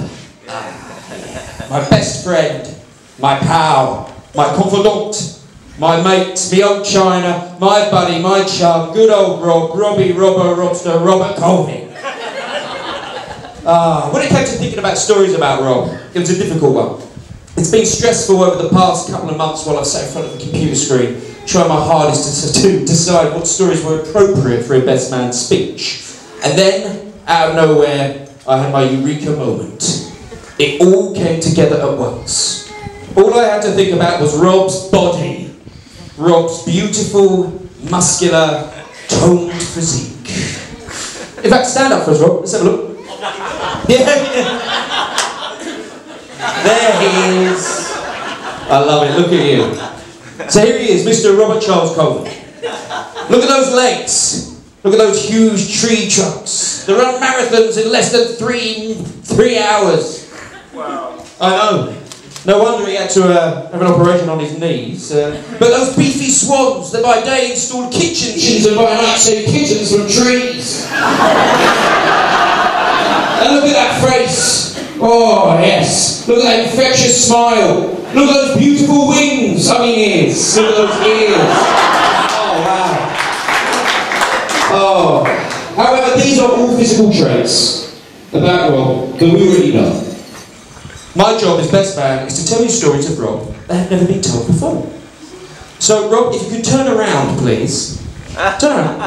My best friend, my pal, my confidant, my mate, my old China, my buddy, my chum, good old Rob, Robbie, Robbo, Robster, Robert Colvin. Ah, when it came to thinking about stories about Rob, it was a difficult one. It's been stressful over the past couple of months while I've sat in front of the computer screen, trying my hardest to, to decide what stories were appropriate for a best man speech. And then, out of nowhere, I had my eureka moment. It all came together at once. All I had to think about was Rob's body. Rob's beautiful, muscular, toned physique. In fact, stand up for us, Rob. Let's have a look. [laughs] Yeah, yeah. There he is. I love it. Look at you. So here he is, Mr. Robert Charles Colvin. Look at those legs. Look at those huge tree trunks. They run marathons in less than three three hours. Wow. I know. No wonder he had to uh, have an operation on his knees. Uh, but those beefy swans that by day installed kitchens and by night saved kitchens from trees. [laughs] and look at that face. Oh, yes. Look at that infectious smile. Look at those beautiful wings. I mean ears. Look at those ears. Oh, wow. Oh. However, these are all physical traits about Rob that we really know. My job as best man is to tell you stories of Rob that have never been told before. So, Rob, if you could turn around, please. Turn around.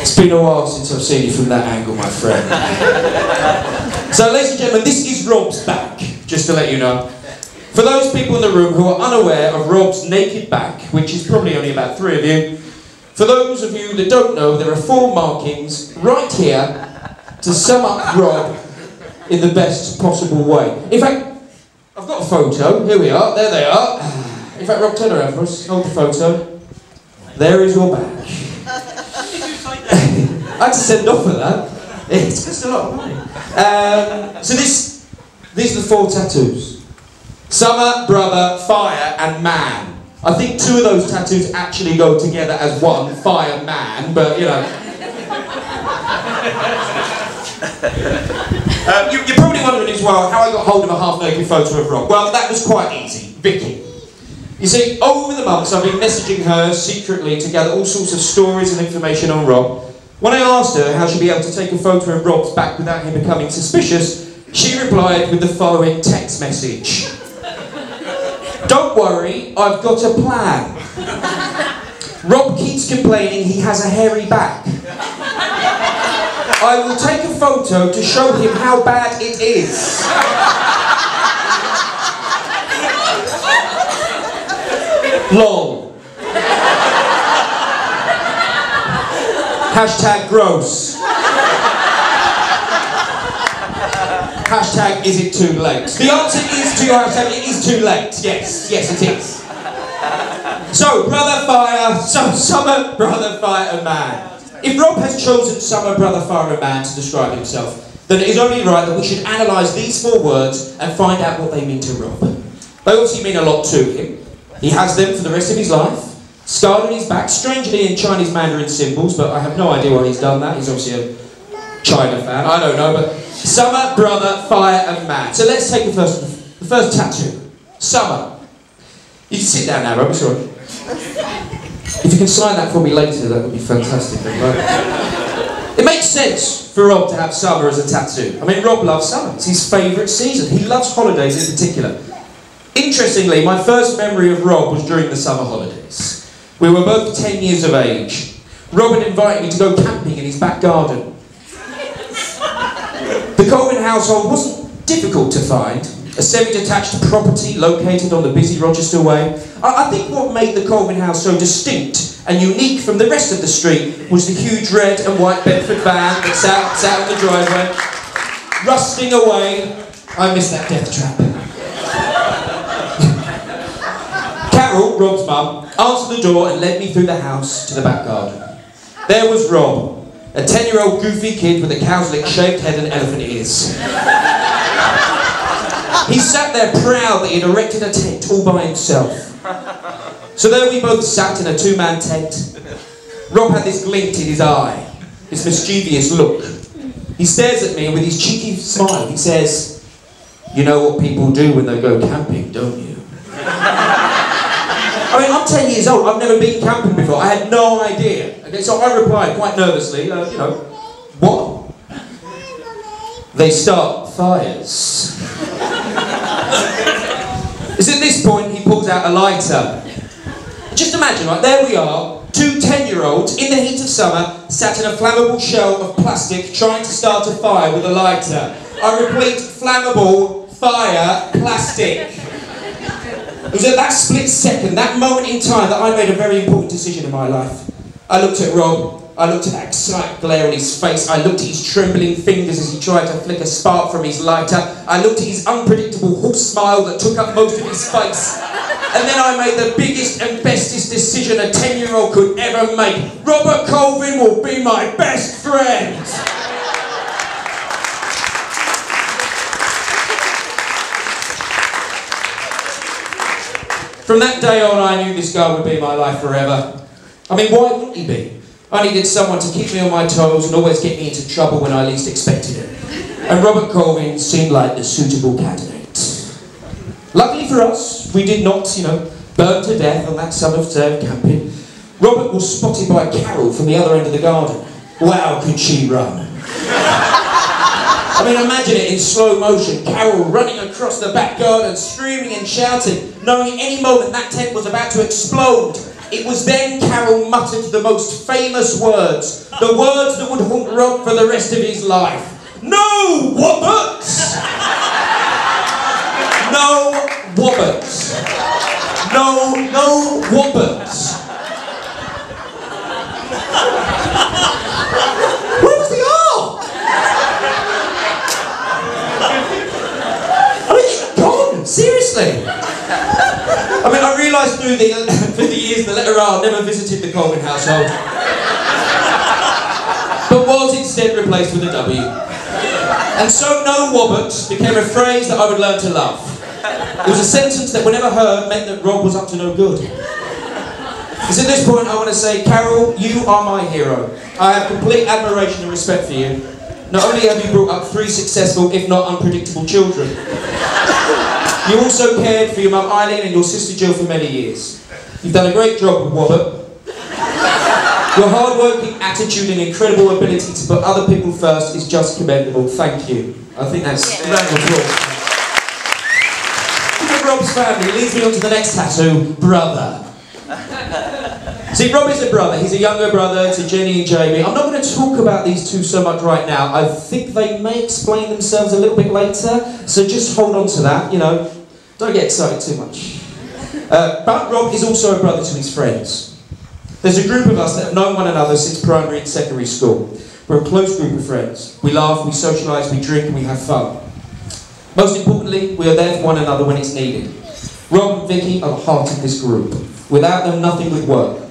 It's been a while since I've seen you from that angle, my friend so, ladies and gentlemen, this is Rob's back, just to let you know. For those people in the room who are unaware of Rob's naked back, which is probably only about three of you, for those of you that don't know, there are four markings right here to sum up Rob in the best possible way. In fact, I've got a photo. Here we are. There they are. In fact, Rob, turn around for us. Hold the photo. There is your back. [laughs] I had to send off for that. It's cost a lot of money. Um, so this, these are the four tattoos. Summer, brother, fire, and man. I think two of those tattoos actually go together as one, fire, man, but you know. [laughs] Um, you, you're probably wondering as well how I got hold of a half-naked photo of Rob. Well, that was quite easy. Vicky. You see, over the months I've been messaging her secretly to gather all sorts of stories and information on Rob. When I asked her how she'd be able to take a photo of Rob's back without him becoming suspicious, she replied with the following text message. Don't worry, I've got a plan. Rob keeps complaining he has a hairy back. I will take a photo to show him how bad it is. LOL. Hashtag gross. Hashtag is it too late? The answer is to your hashtag, it is too late. Yes, yes it is. So, brother fire, so summer, brother fire, man. If Rob has chosen summer, brother fire, man to describe himself, then it is only right that we should analyse these four words and find out what they mean to Rob. They obviously mean a lot to him. He has them for the rest of his life. Scarred on his back, strangely in Chinese Mandarin symbols, but I have no idea why he's done that. He's obviously a China fan. I don't know, but summer, brother, fire, and man. So let's take the first, the first tattoo. Summer. You can sit down now, Rob. Sorry. If you can sign that for me later, that would be fantastic. It makes sense for Rob to have summer as a tattoo. I mean, Rob loves summer. It's his favourite season. He loves holidays in particular. Interestingly, my first memory of Rob was during the summer holidays. We were both 10 years of age. Robin invited me to go camping in his back garden. The Colvin household wasn't difficult to find. A semi-detached property located on the busy Rochester Way. I, I think what made the Colvin house so distinct and unique from the rest of the street was the huge red and white Bedford van that sat, sat on the driveway, rusting away. I miss that death trap. Carol, Rob's mum, answered the door and led me through the house to the back garden. There was Rob, a 10-year-old goofy kid with a cow's lick shaped head and elephant ears. He sat there proud that he'd erected a tent all by himself. So there we both sat in a two-man tent. Rob had this glint in his eye, this mischievous look. He stares at me with his cheeky smile. He says, You know what people do when they go camping, don't you? I mean, I'm 10 years old. I've never been camping before. I had no idea. Okay, so I replied quite nervously, uh, you know, what? They start fires. It's at this point he pulls out a lighter. Just imagine, right, there we are, two 10-year-olds in the heat of summer, sat in a flammable shell of plastic trying to start a fire with a lighter. I repeat, flammable, fire, plastic. It was at that split second, that moment in time, that I made a very important decision in my life. I looked at Rob, I looked at that excited glare on his face, I looked at his trembling fingers as he tried to flick a spark from his lighter, I looked at his unpredictable horse smile that took up most of his face, and then I made the biggest and bestest decision a 10-year-old could ever make. Robert Colvin will be my best friend! From that day on, I knew this guy would be my life forever. I mean, why wouldn't he be? I needed someone to keep me on my toes and always get me into trouble when I least expected it. And Robert Colvin seemed like the suitable candidate. Luckily for us, we did not, you know, burn to death on that summer's day of camping. Robert was spotted by Carol from the other end of the garden. Wow, could she run? I mean, imagine it in slow motion. Carol running across the back garden, screaming and shouting, knowing any moment that tent was about to explode. It was then Carol muttered the most famous words, the words that would haunt Rob for the rest of his life. No Wobbits! No Wobbits! No, no Wobbits! Where was the R? I mean, it's gone. Seriously. I mean, I realised through the [coughs] through the years the letter R never visited the Coleman household, but was instead replaced with a W. And so, no Wobbit became a phrase that I would learn to love. It was a sentence that, whenever heard, meant that Rob was up to no good. Because at this point, I want to say, Carol, you are my hero. I have complete admiration and respect for you. Not only have you brought up three successful, if not unpredictable, children, you also cared for your mum Eileen and your sister Jill for many years. You've done a great job with Wobbit. Your hard-working attitude and incredible ability to put other people first is just commendable. Thank you. I think that's a round of applause. Rob's family leads me on to the next tattoo, brother. [laughs] See, Rob is a brother. He's a younger brother to Jenny and Jamie. I'm not going to talk about these two so much right now. I think they may explain themselves a little bit later, so just hold on to that, you know. Don't get excited too much. Uh, but Rob is also a brother to his friends. There's a group of us that have known one another since primary and secondary school. We're a close group of friends. We laugh, we socialise, we drink, and we have fun. Most importantly, we are there for one another when it's needed. Rob and Vicky are the heart of this group. Without them, nothing would work.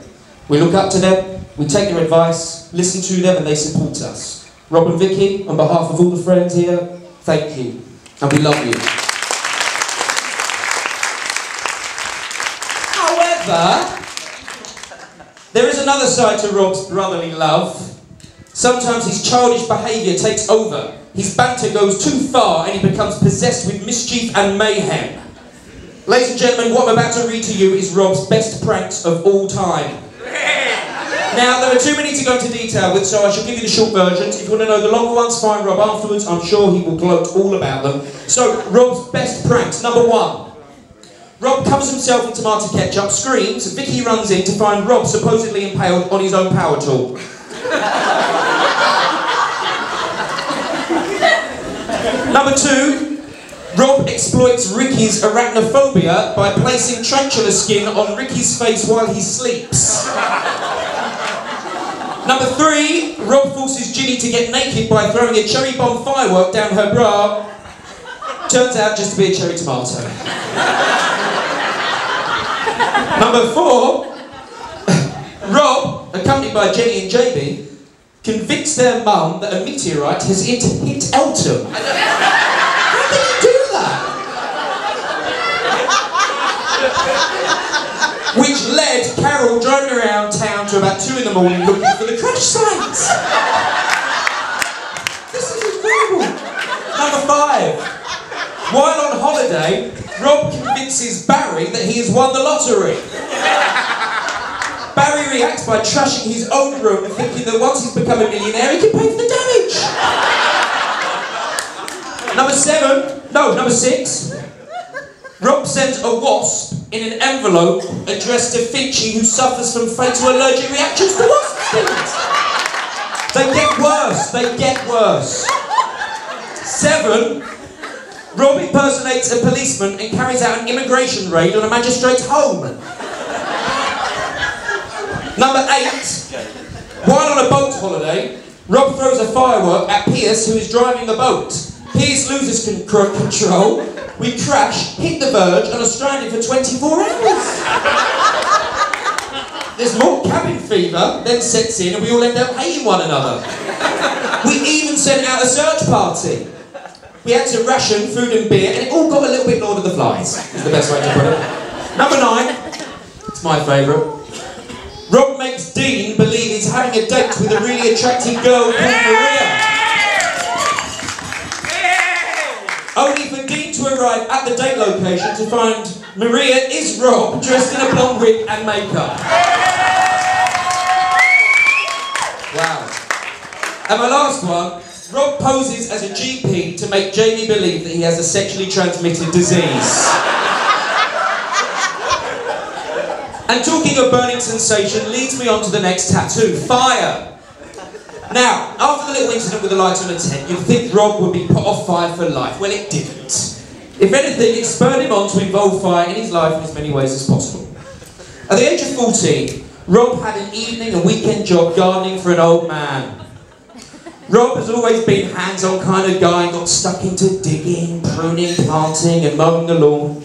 We look up to them, we take their advice, listen to them, and they support us. Rob and Vicky, on behalf of all the friends here, thank you, and we love you. However, there is another side to Rob's brotherly love. Sometimes his childish behaviour takes over. His banter goes too far and he becomes possessed with mischief and mayhem. Ladies and gentlemen, what I'm about to read to you is Rob's best pranks of all time. Now, there are too many to go into detail with, so I shall give you the short versions. If you want to know the longer ones, find Rob afterwards. I'm sure he will gloat all about them. So, Rob's best pranks. Number one. Rob covers himself in tomato ketchup, screams, Vicky runs in to find Rob supposedly impaled on his own power tool. Number two, Rob exploits Ricky's arachnophobia by placing tarantula skin on Ricky's face while he sleeps. Number three, Rob forces Ginny to get naked by throwing a cherry bomb firework down her bra. Turns out just to be a cherry tomato. Number four, Rob, accompanied by Jenny and JB, convinced their mum that a meteorite has hit, hit Eltham. How did he do that? Which led Carol driving around town to about two in the morning looking for the crash sites. This is incredible. Number five. While on holiday, Rob convinces Barry that he has won the lottery. Barry reacts by trashing his own room and thinking that once he's become a millionaire, he can pay for the damage. Number seven, no, number six. Rob sends a wasp in an envelope addressed to Finchie, who suffers from fatal allergic reactions to wasp stings. They get worse, they get worse. Seven, Rob impersonates a policeman and carries out an immigration raid on a magistrate's home. Number eight, while on a boat holiday, Rob throws a firework at Pierce, who is driving the boat. Pierce loses con- control. We crash, hit the verge, and are stranded for 24 hours. There's more cabin fever, then sets in, and we all end up hating one another. We even sent out a search party. We had to ration food and beer, and it all got a little bit Lord of the Flies, is the best way to put it. Number nine, it's my favourite. Rob makes Dean believe he's having a date with a really attractive girl called Maria. Only for Dean to arrive at the date location to find Maria is Rob, dressed in a blonde wig and makeup. Wow. And my last one, Rob poses as a GP to make Jamie believe that he has a sexually transmitted disease. and talking of burning sensation leads me on to the next tattoo, fire. Now, after the little incident with the light on the tent, you'd think Rob would be put off fire for life. Well, it didn't. If anything, it spurred him on to involve fire in his life in as many ways as possible. At the age of 14, Rob had an evening and weekend job gardening for an old man. Rob has always been hands-on kind of guy and got stuck into digging, pruning, planting and mowing the lawn.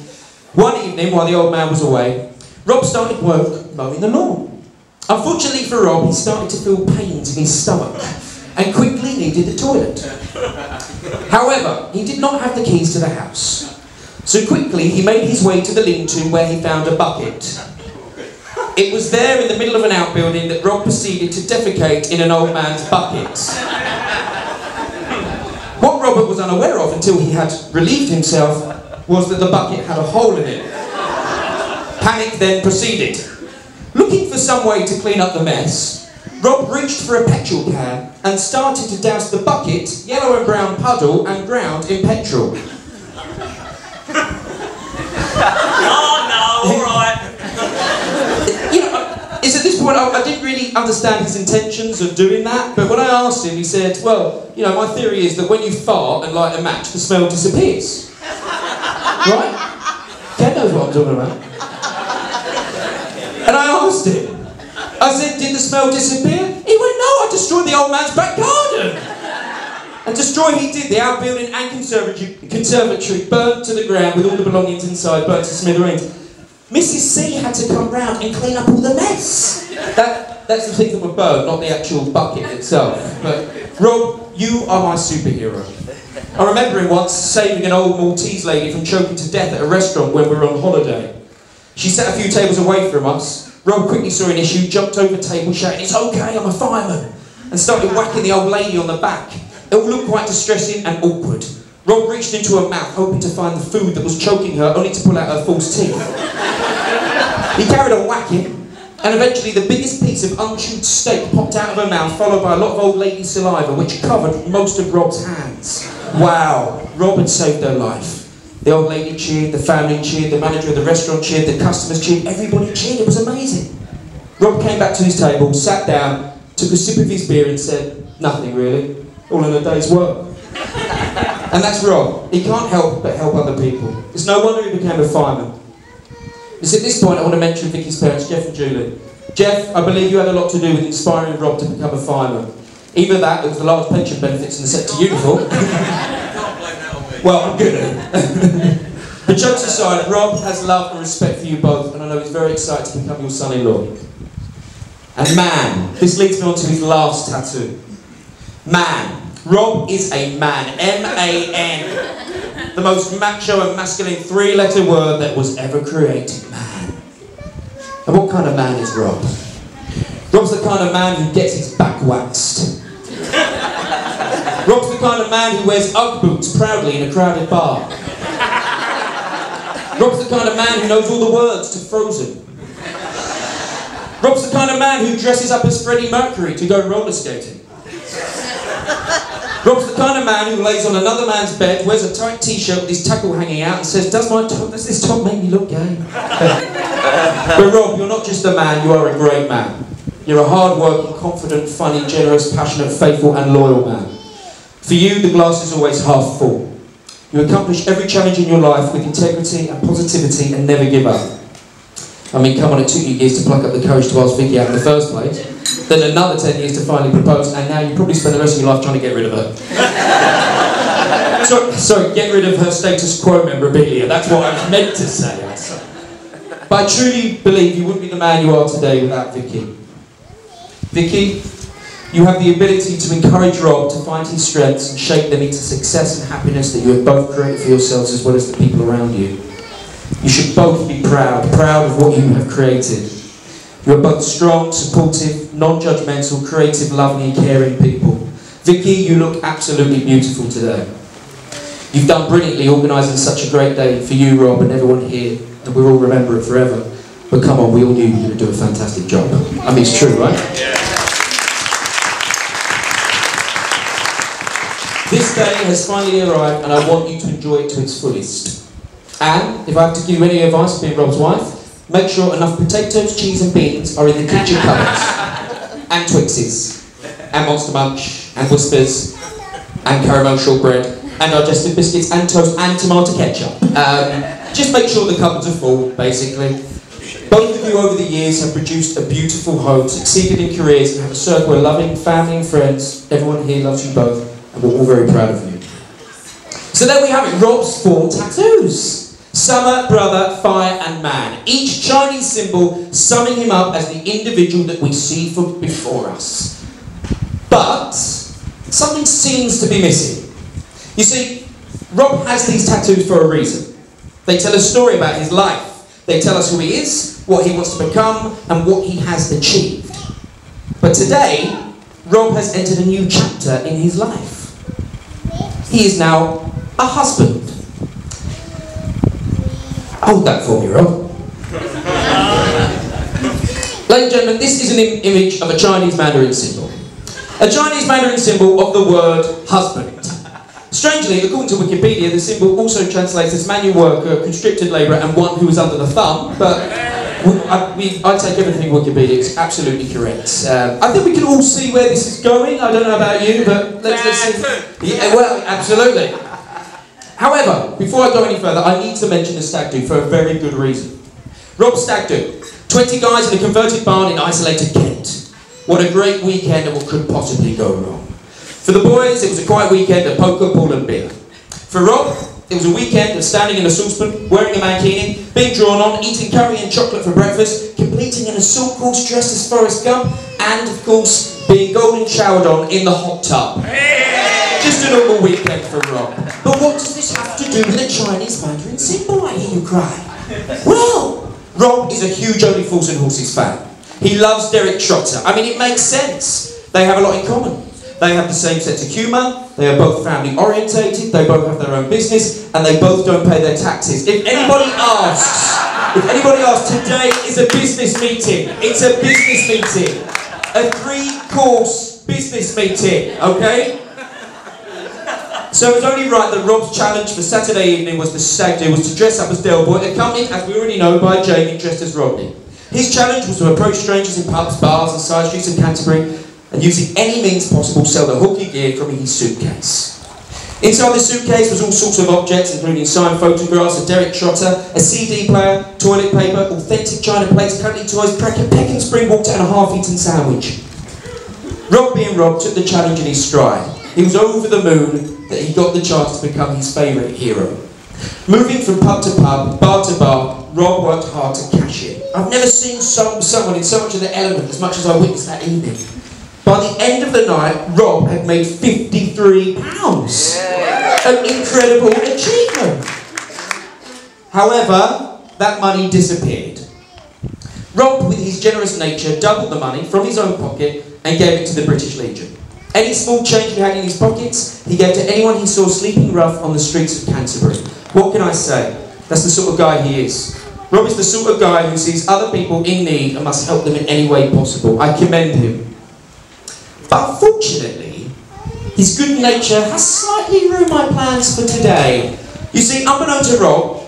One evening, while the old man was away, Rob started work mowing the lawn. Unfortunately for Rob, he started to feel pains in his stomach and quickly needed the toilet. However, he did not have the keys to the house. So quickly, he made his way to the lean-to where he found a bucket. It was there in the middle of an outbuilding that Rob proceeded to defecate in an old man's bucket. What Robert was unaware of until he had relieved himself was that the bucket had a hole in it. Panic then proceeded. Looking for some way to clean up the mess, Rob reached for a petrol can and started to douse the bucket, yellow and brown puddle, and ground in petrol. [laughs] Ah, Oh no, alright. you know, it's at point I, I didn't really understand his intentions of doing that, but when I asked him, he said, well, you know, my theory is that when you fart and light a match, the smell disappears. [laughs] right? Ken knows what I'm talking about. And I asked him, I said, did the smell disappear? He went, no, I destroyed the old man's back garden. And destroy he did, the outbuilding and conservatory, conservatory burned to the ground with all the belongings inside burnt to smithereens. Mrs. C had to come round and clean up all the mess. That, that's the thing that were burned, not the actual bucket itself. But Rob, you are my superhero. I remember him once saving an old Maltese lady from choking to death at a restaurant when we were on holiday. She sat a few tables away from us. Rob quickly saw an issue, jumped over the table, shouting, It's okay, I'm a fireman, and started whacking the old lady on the back. It all looked quite distressing and awkward. Rob reached into her mouth, hoping to find the food that was choking her, only to pull out her false teeth. he carried on whacking, and eventually the biggest piece of unchewed steak popped out of her mouth, followed by a lot of old lady saliva, which covered most of Rob's hands. Wow, Rob had saved her life. The old lady cheered, the family cheered, the manager of the restaurant cheered, the customers cheered, everybody cheered, it was amazing. Rob came back to his table, sat down, took a sip of his beer and said, nothing really, all in a day's work. And that's Rob. He can't help but help other people. It's no wonder he became a fireman. It's at this point I want to mention Vicky's parents, Jeff and Julie. Jeff, I believe you had a lot to do with inspiring Rob to become a fireman. Either that, it was the large pension benefits and the sector uniform. [laughs] well, I'm good. [laughs] but jokes aside, Rob has love and respect for you both, and I know he's very excited to become your son-in-law. And man, this leads me on to his last tattoo. Man. Rob is a man. M-A-N. The most macho and masculine three-letter word that was ever created. Man. And what kind of man is Rob? Rob's the kind of man who gets his back waxed. Rob's the kind of man who wears Ugg boots proudly in a crowded bar. Rob's the kind of man who knows all the words to Frozen. Rob's the kind of man who dresses up as Freddie Mercury to go roller skating. Rob's the kind of man who lays on another man's bed, wears a tight t-shirt with his tackle hanging out and says, does, my top, does this top make me look gay? [laughs] but Rob, you're not just a man, you are a great man. You're a hard-working, confident, funny, generous, passionate, faithful and loyal man. For you, the glass is always half full. You accomplish every challenge in your life with integrity and positivity and never give up. I mean, come on, it took you years to pluck up the courage to ask Vicky out in the first place. Then another 10 years to finally propose, and now you probably spend the rest of your life trying to get rid of her. [laughs] sorry, sorry, get rid of her Status Quo memorabilia. That's what I was meant to say. But I truly believe you wouldn't be the man you are today without Vicky. Vicky, you have the ability to encourage Rob to find his strengths and shape them into success and happiness that you have both created for yourselves as well as the people around you. You should both be proud, proud of what you have created. You are both strong, supportive, non-judgmental, creative, loving and caring people. Vicky, you look absolutely beautiful today. You've done brilliantly organising such a great day for you, Rob, and everyone here, and we'll all remember it forever. But come on, we all knew you were going to do a fantastic job. I mean, it's true, right? Yeah. This day has finally arrived and I want you to enjoy it to its fullest. And if I have to give you any advice being Rob's wife, make sure enough potatoes, cheese and beans are in the kitchen cupboards. And Twixes. And Monster Munch. And Wispas. And caramel shortbread. And digestive biscuits and toast and tomato ketchup. Um, just make sure the cupboards are full, basically. Both of you over the years have produced a beautiful home, succeeded in careers, and have a circle of loving family and friends. Everyone here loves you both, and we're all very proud of you. So there we have it, Rob's four tattoos. Summer, brother, fire and man. Each Chinese symbol summing him up as the individual that we see from before us. But something seems to be missing. You see, Rob has these tattoos for a reason. They tell a story about his life. They tell us who he is, what he wants to become, and what he has achieved. But today, Rob has entered a new chapter in his life. He is now a husband. Hold that for me, Rob. Ladies and gentlemen, this is an Im image of a Chinese Mandarin symbol. A Chinese Mandarin symbol of the word husband. Strangely, according to Wikipedia, the symbol also translates as manual worker, constricted labourer, and one who is under the thumb, but we, I, we, I take everything Wikipedia, it's absolutely correct. Um, I think we can all see where this is going, I don't know about you, but let's, let's see. Yeah, well, absolutely. However, before I go any further, I need to mention the stag do for a very good reason. Rob Stag do. 20 guys in a converted barn in isolated Kent. What a great weekend and what could possibly go wrong. For the boys, it was a quiet weekend of poker, pool and beer. For Rob, it was a weekend of standing in a saucepan, wearing a mankini, being drawn on, eating curry and chocolate for breakfast, completing an assault course dressed as Forrest Gump, and of course, being golden showered on in the hot tub. Just a normal weekend for Rob. But what does this have to do with a Chinese Mandarin symbol, I hear you cry? Well, Rob is a huge Only Fools and Horses fan. He loves Derek Trotter. I mean, it makes sense. They have a lot in common. They have the same sense of humour, they are both family orientated, they both have their own business, and they both don't pay their taxes. If anybody asks, if anybody asks, today is a business meeting. It's a business meeting. A three-course business meeting, okay? So it was only right that Rob's challenge for Saturday evening was the stag do was to dress up as Del Boy, accompanied, as we already know, by Jamie dressed as Rodney. His challenge was to approach strangers in pubs, bars and side streets in Canterbury and using any means possible sell the hooky gear from his suitcase. Inside the suitcase was all sorts of objects, including signed photographs of Derek Trotter, a CD player, toilet paper, authentic china plates, cuddly toys, Peckham Spring water, and a half-eaten sandwich. Rob being Rob took the challenge in his stride. He was over the moon that he got the chance to become his favourite hero. Moving from pub to pub, bar to bar, Rob worked hard to cash in. I've never seen some, someone in so much of the element as much as I witnessed that evening. By the end of the night, Rob had made £53. An incredible achievement. However, that money disappeared. Rob, with his generous nature, doubled the money from his own pocket and gave it to the British Legion. Any small change he had in his pockets, he gave to anyone he saw sleeping rough on the streets of Canterbury. What can I say? That's the sort of guy he is. Rob is the sort of guy who sees other people in need and must help them in any way possible. I commend him. But unfortunately, his good nature has slightly ruined my plans for today. You see, unbeknown to Rob,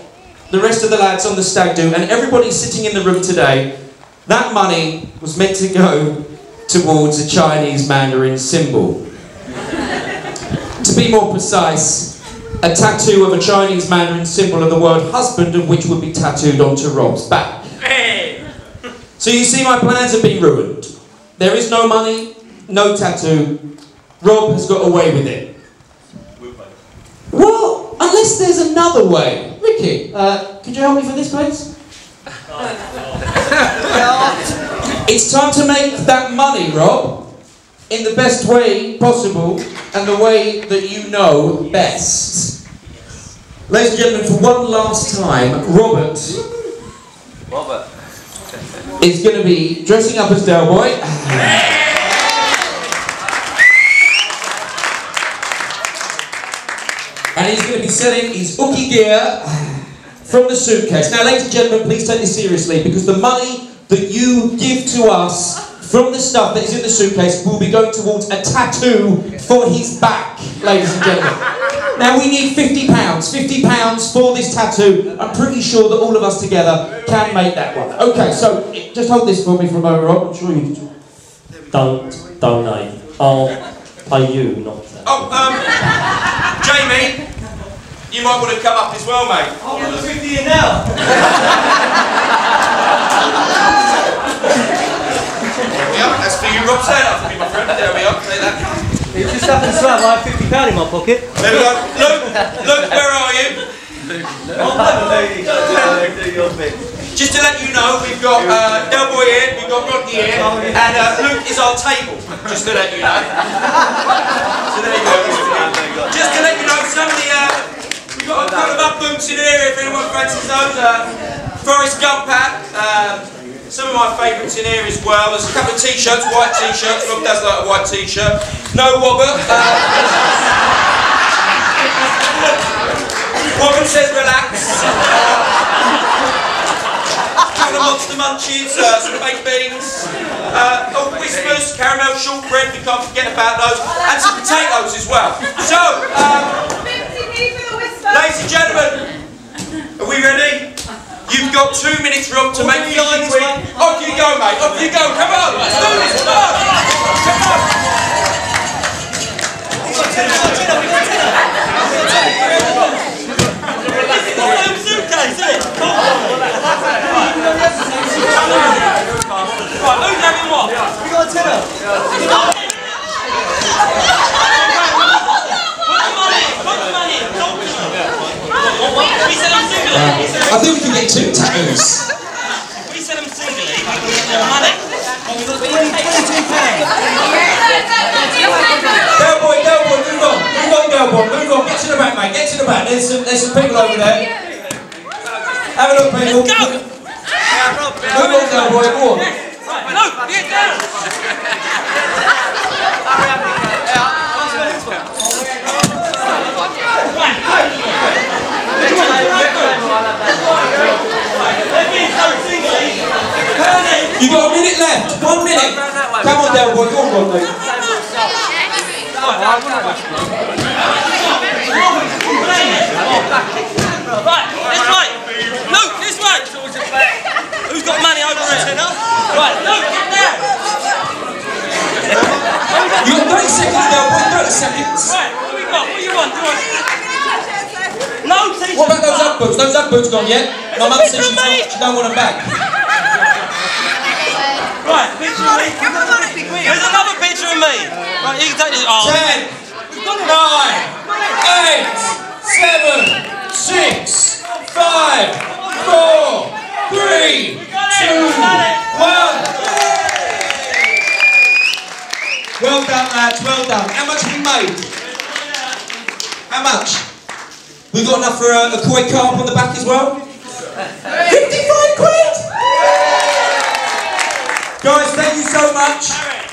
the rest of the lads on the stag do, and everybody sitting in the room today, that money was meant to go towards a Chinese Mandarin symbol. to be more precise, a tattoo of a Chinese Mandarin symbol of the word husband, of which would be tattooed onto Rob's back. So you see, my plans have been ruined. There is no money, no tattoo. Rob has got away with it. Well, unless there's another way. Ricky, uh, could you help me for this, please? [laughs] it's time to make that money, Rob, in the best way possible and the way that you know best. Ladies and gentlemen, for one last time, Robert Robert. is going to be dressing up as Del Boy. And he's going to be selling his Uki gear from the suitcase. Now, ladies and gentlemen, please take this seriously because the money that you give to us from the stuff that is in the suitcase will be going towards a tattoo for his back. ladies and gentlemen. Now we need fifty pounds. Fifty pounds for this tattoo. I'm pretty sure that all of us together can make that one. Okay, so just hold this for me for a moment, Rob. I'm sure you. Don't donate. I'll pay you, not that. Oh, um, Jamie, you might want to come up as well, mate. I'll put the 50 in now. [laughs] we are. That's for you, Rob. Stand up for me, my friend. There we are. Take that. It just happens to have I have 50 pound in my pocket. There we go. Luke, Luke, where are you? Just to let you know, we've got uh, Del Boy here, we've got Rodney here, and uh, Luke is our table. Just to let you know. So there you go. Just to let you know, some of the uh, we've got a couple of boots in here if anyone fancies those. Uh, Forrest Gump hat. Um, some of my favourites in here as well. There's a couple of t-shirts, white t-shirts. Rob does like a white t-shirt. No wobber. Uh, [laughs] Wobber says relax. couple of monster munchies, uh, some baked beans, uh, oh, Wispas, caramel shortbread, we can't forget about those, and some potatoes as well. So, um, ladies and gentlemen, are we ready? You've got two minutes, Rob, to make 50 quid. Off you go, mate. Off you go. Come on. Let's do this. Come on. Come on. Right, who's having what? We got a tenner. Uh, I think we can get two tattoos. We sell them singly, we can get more money. Go boy, go boy, move on. Move on, go boy, move on. Get to the back, mate. Get to the back. There's some, there's some people over there. Have a look, people. Let's go. Move on, go boy, go on. No, get down. You got a minute left. One minute. Come on, Del boy. Go on, Rodney. Right, this way. Luke, this way. Who's got money over here? Right, Luke, get down. You got 30 seconds, Del boy. 30 seconds. Right, what do we got? What do you want? Do you want? No t-shirt. What about those Ugg boots? Those Ugg boots gone yet? My mum says she she don't want them back. Right, picture of me. Here's another picture of me. Right, you can take this. Oh. Ten, nine, eight, seven, six, five, four, three, two, one. Well done, lads. Well done. How much have we made? How much? We got enough for a, a koi carp on the back as well. Fifty-five quid. Guys, thank you so much.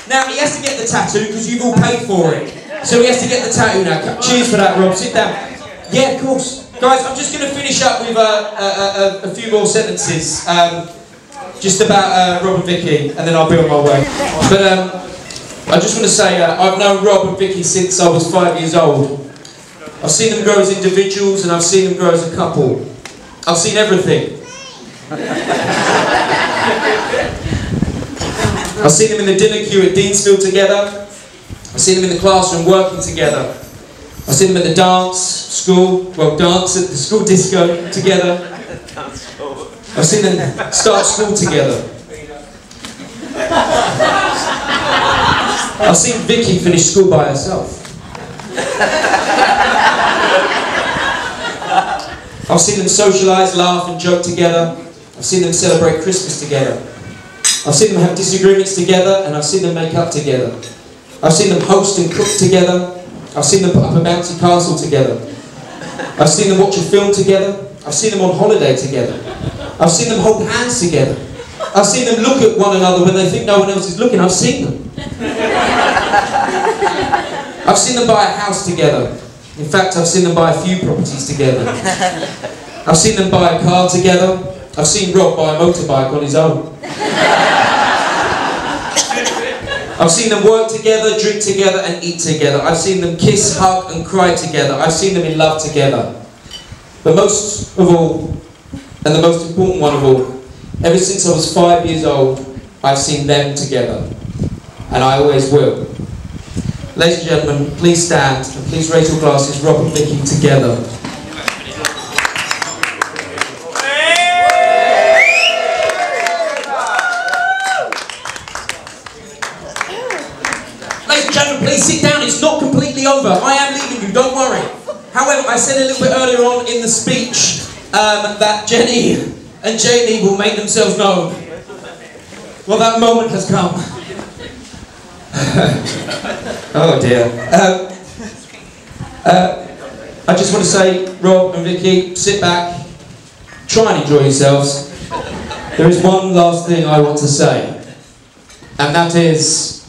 Now, he has to get the tattoo because you've all paid for it. So he has to get the tattoo now. Cheers for that, Rob. Sit down. Yeah, of course. Guys, I'm just going to finish up with uh, a, a, a, a few more sentences. Um, just about uh, Rob and Vicky, and then I'll be on my way. But um, I just want to say, uh, I've known Rob and Vicky since I was five years old. I've seen them grow as individuals, and I've seen them grow as a couple. I've seen everything. I've seen them in the dinner queue at Deansfield together. I've seen them in the classroom working together. I've seen them at the dance school, well, dance at the school disco together. I've seen them start school together. I've seen Vicky finish school by herself. I've seen them socialise, laugh and joke together. I've seen them celebrate Christmas together. I've seen them have disagreements together and I've seen them make up together. I've seen them host and cook together. I've seen them put up a bouncy castle together. I've seen them watch a film together. I've seen them on holiday together. I've seen them hold hands together. I've seen them look at one another when they think no one else is looking. I've seen them. I've seen them buy a house together. In fact, I've seen them buy a few properties together. I've seen them buy a car together. I've seen Rob buy a motorbike on his own. I've seen them work together, drink together, and eat together. I've seen them kiss, hug, and cry together. I've seen them in love together. But most of all, and the most important one of all, ever since I was five years old, I've seen them together. And I always will. Ladies and gentlemen, please stand and please raise your glasses, Rob and Vicky together. Sit down. It's not completely over. I am leaving you, don't worry. However, I said a little bit earlier on in the speech um, that Jenny and Jamie will make themselves known. Well, that moment has come. [laughs] oh dear. Um, uh, I just want to say, Rob and Vicky, sit back, try and enjoy yourselves. There is one last thing I want to say, and that is.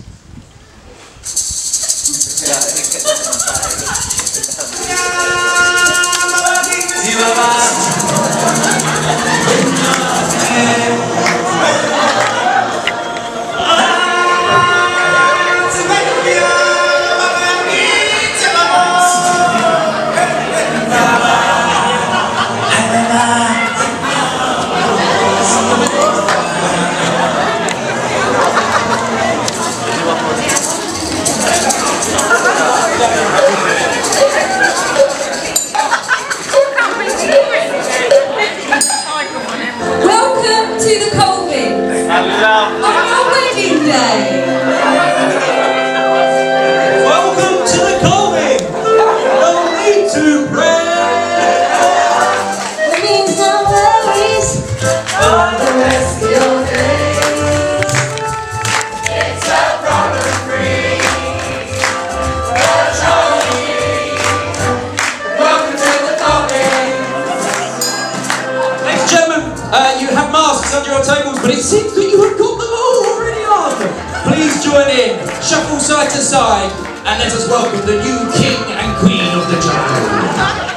Side and let us welcome the new king and queen of the jungle.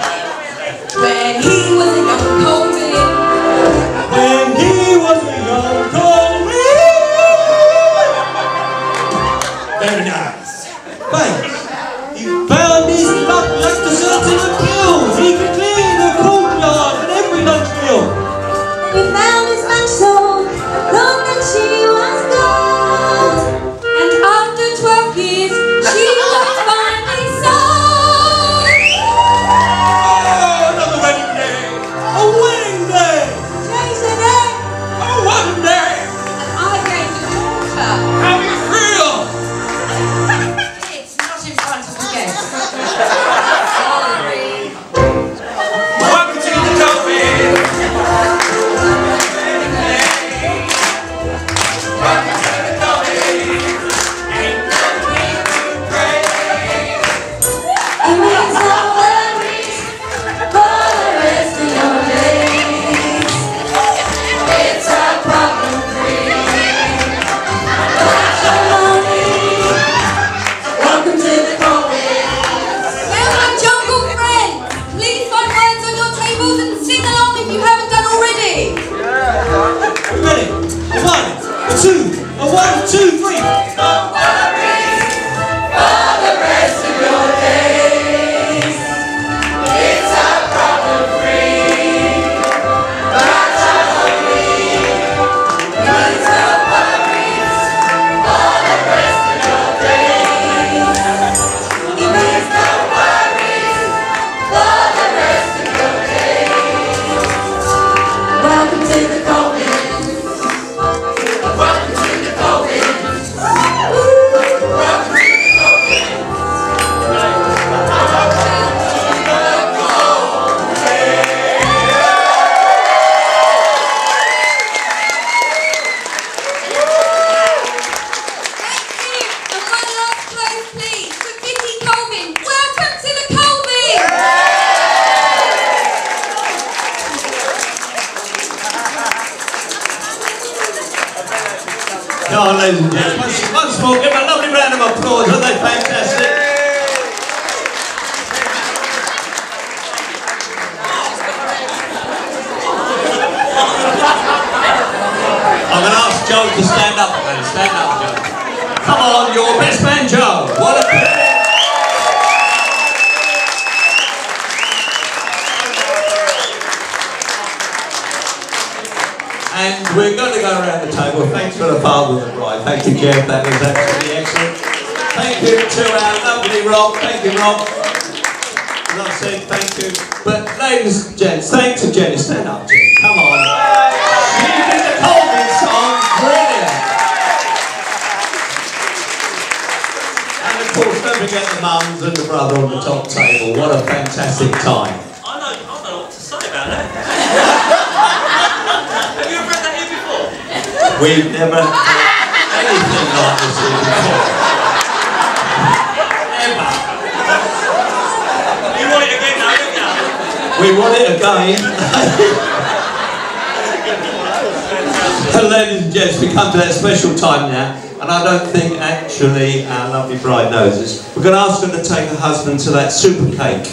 Husband to that super cake.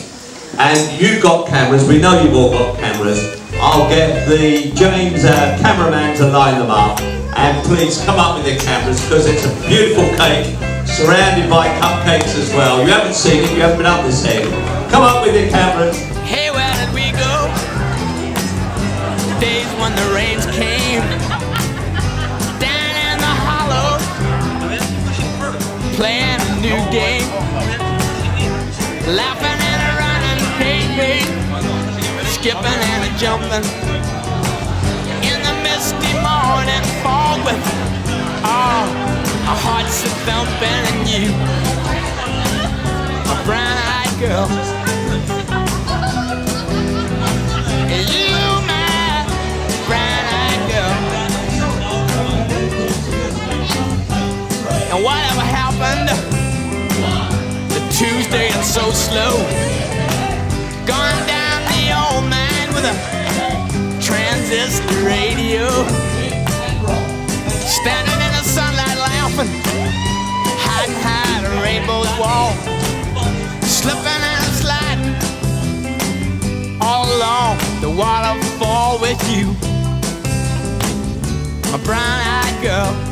And you've got cameras, we know you've all got cameras. I'll get the James uh, cameraman to line them up. And please come up with your cameras because it's a beautiful cake surrounded by cupcakes as well. You haven't seen it, you haven't been up this end. Come up with your cameras. Hey, where did we go? Days when the rains came down in the hollow, playing a new game, laughing and a running, hey, skipping and a jumping. In the misty morning fog with ah, oh, our hearts are thumping and you, a brown-eyed girl. Tuesday so slow? Gone down the old man with a transistor radio. Standing in the sunlight laughing, hiding behind a rainbow's wall. Slipping and sliding all along the waterfall with you, my brown-eyed girl.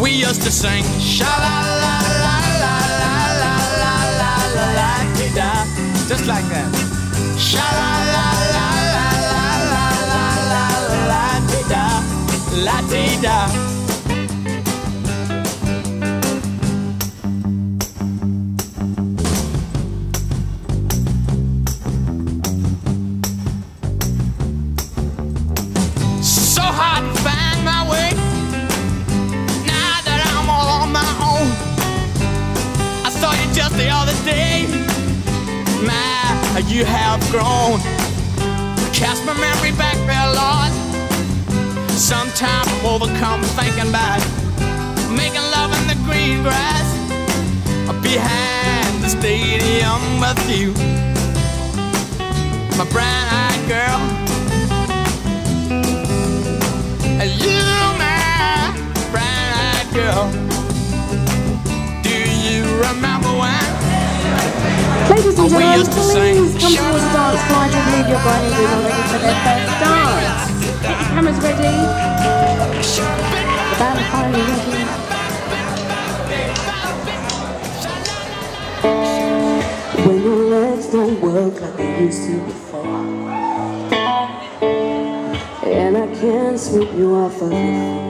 We used to sing sha la la la la la la la la la la da just like that. Sha la la la la la la la la la da la dee da. You have grown. Cast my memory back there, Lord. Sometimes I'm overcome thinking about making love in the green grass behind the stadium with you, my brown-eyed girl. You, my brown-eyed girl. Do you remember when? Ladies and gentlemen, used to please come towards the dance floor. I do believe your bride and groom are ready for their first dance. Get your cameras ready. The band are finally ready. When your legs don't work like they used to before And I can't sweep you off of your feet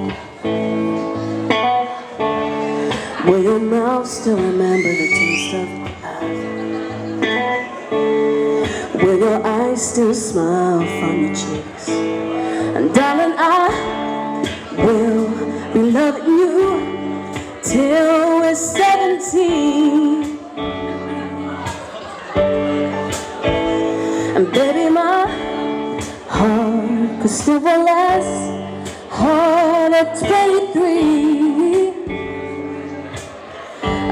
Cause still less heart at 23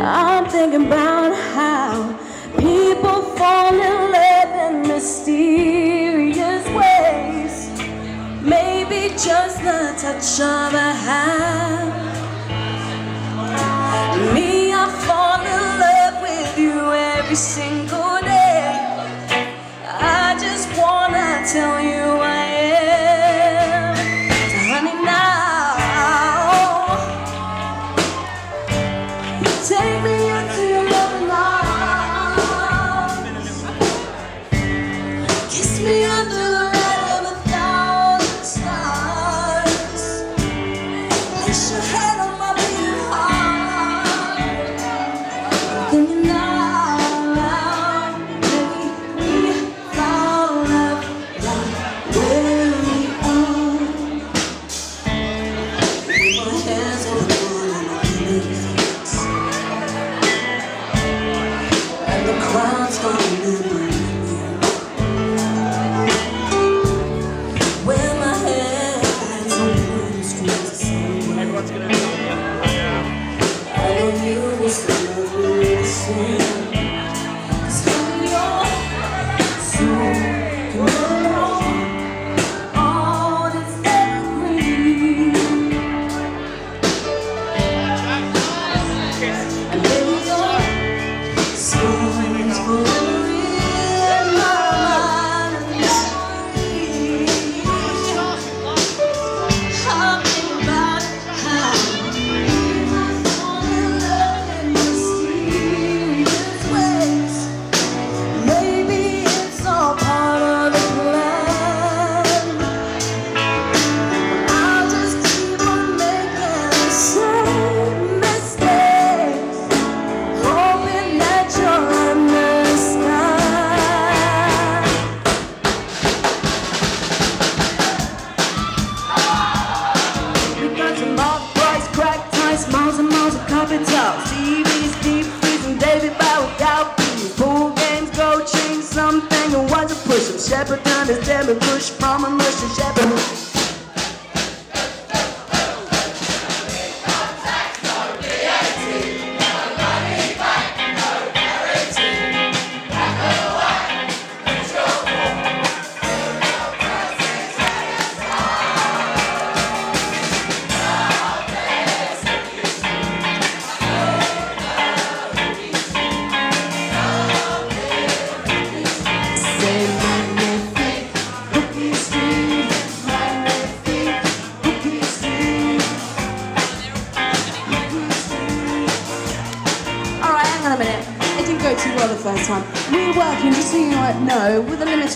I'm thinking about how people fall in love in mysterious ways. Maybe just the touch of a hand. Me, I fall in love with you every single day. I just wanna tell you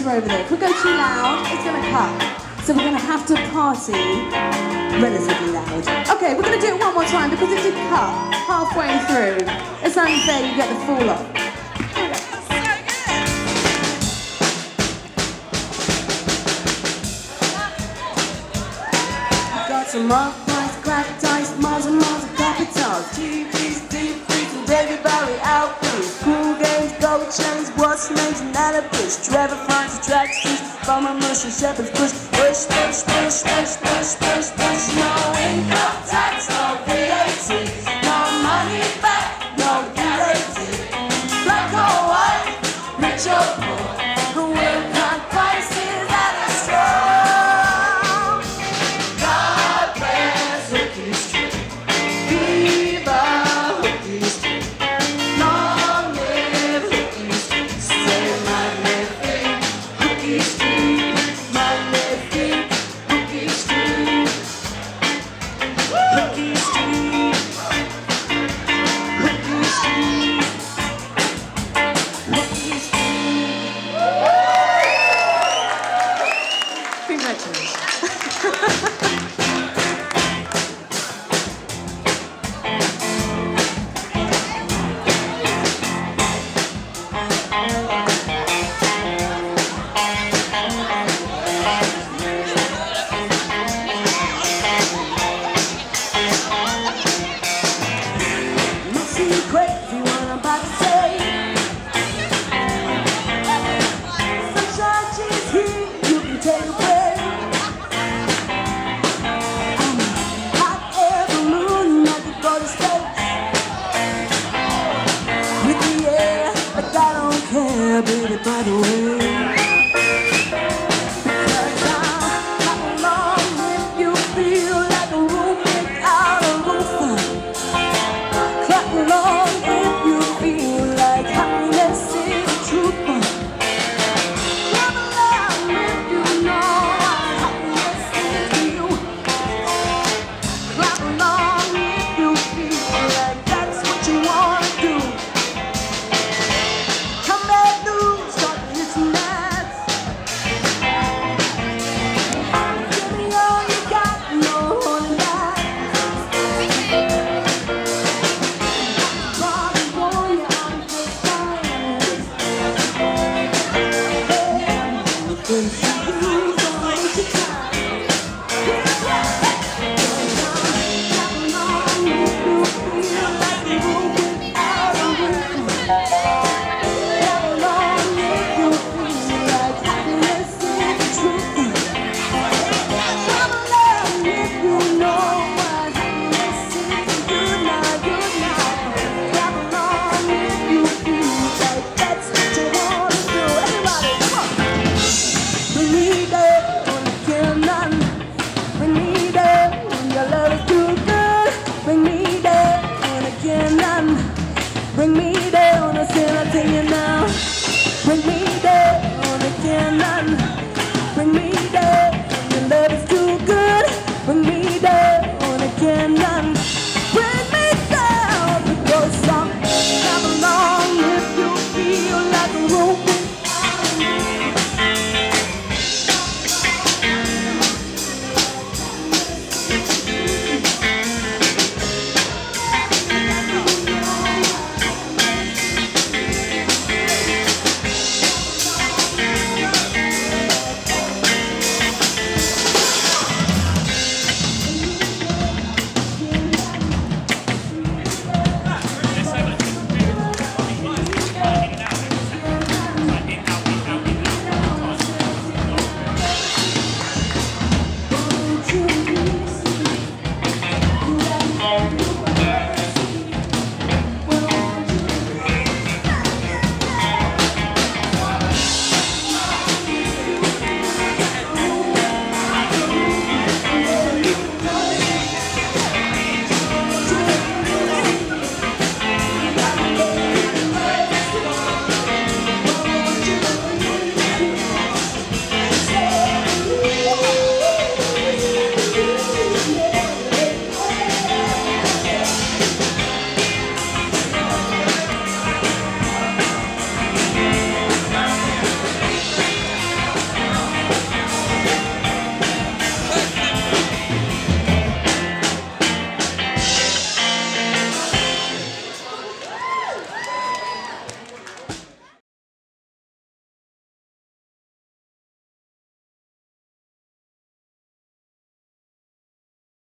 later over there. If we go too loud, it's going to cut. So we're going to have to party relatively loud. Okay, we're going to do it one more time because it did cut halfway through. It's only fair you get the full off. Some rock boys, crack dice, miles and miles of capitals. TV's deep freaks and David Bowie out makes and out bush. Trevor finds the track streets from a shepherd's. Push, push, push, push, push, push, push, no income.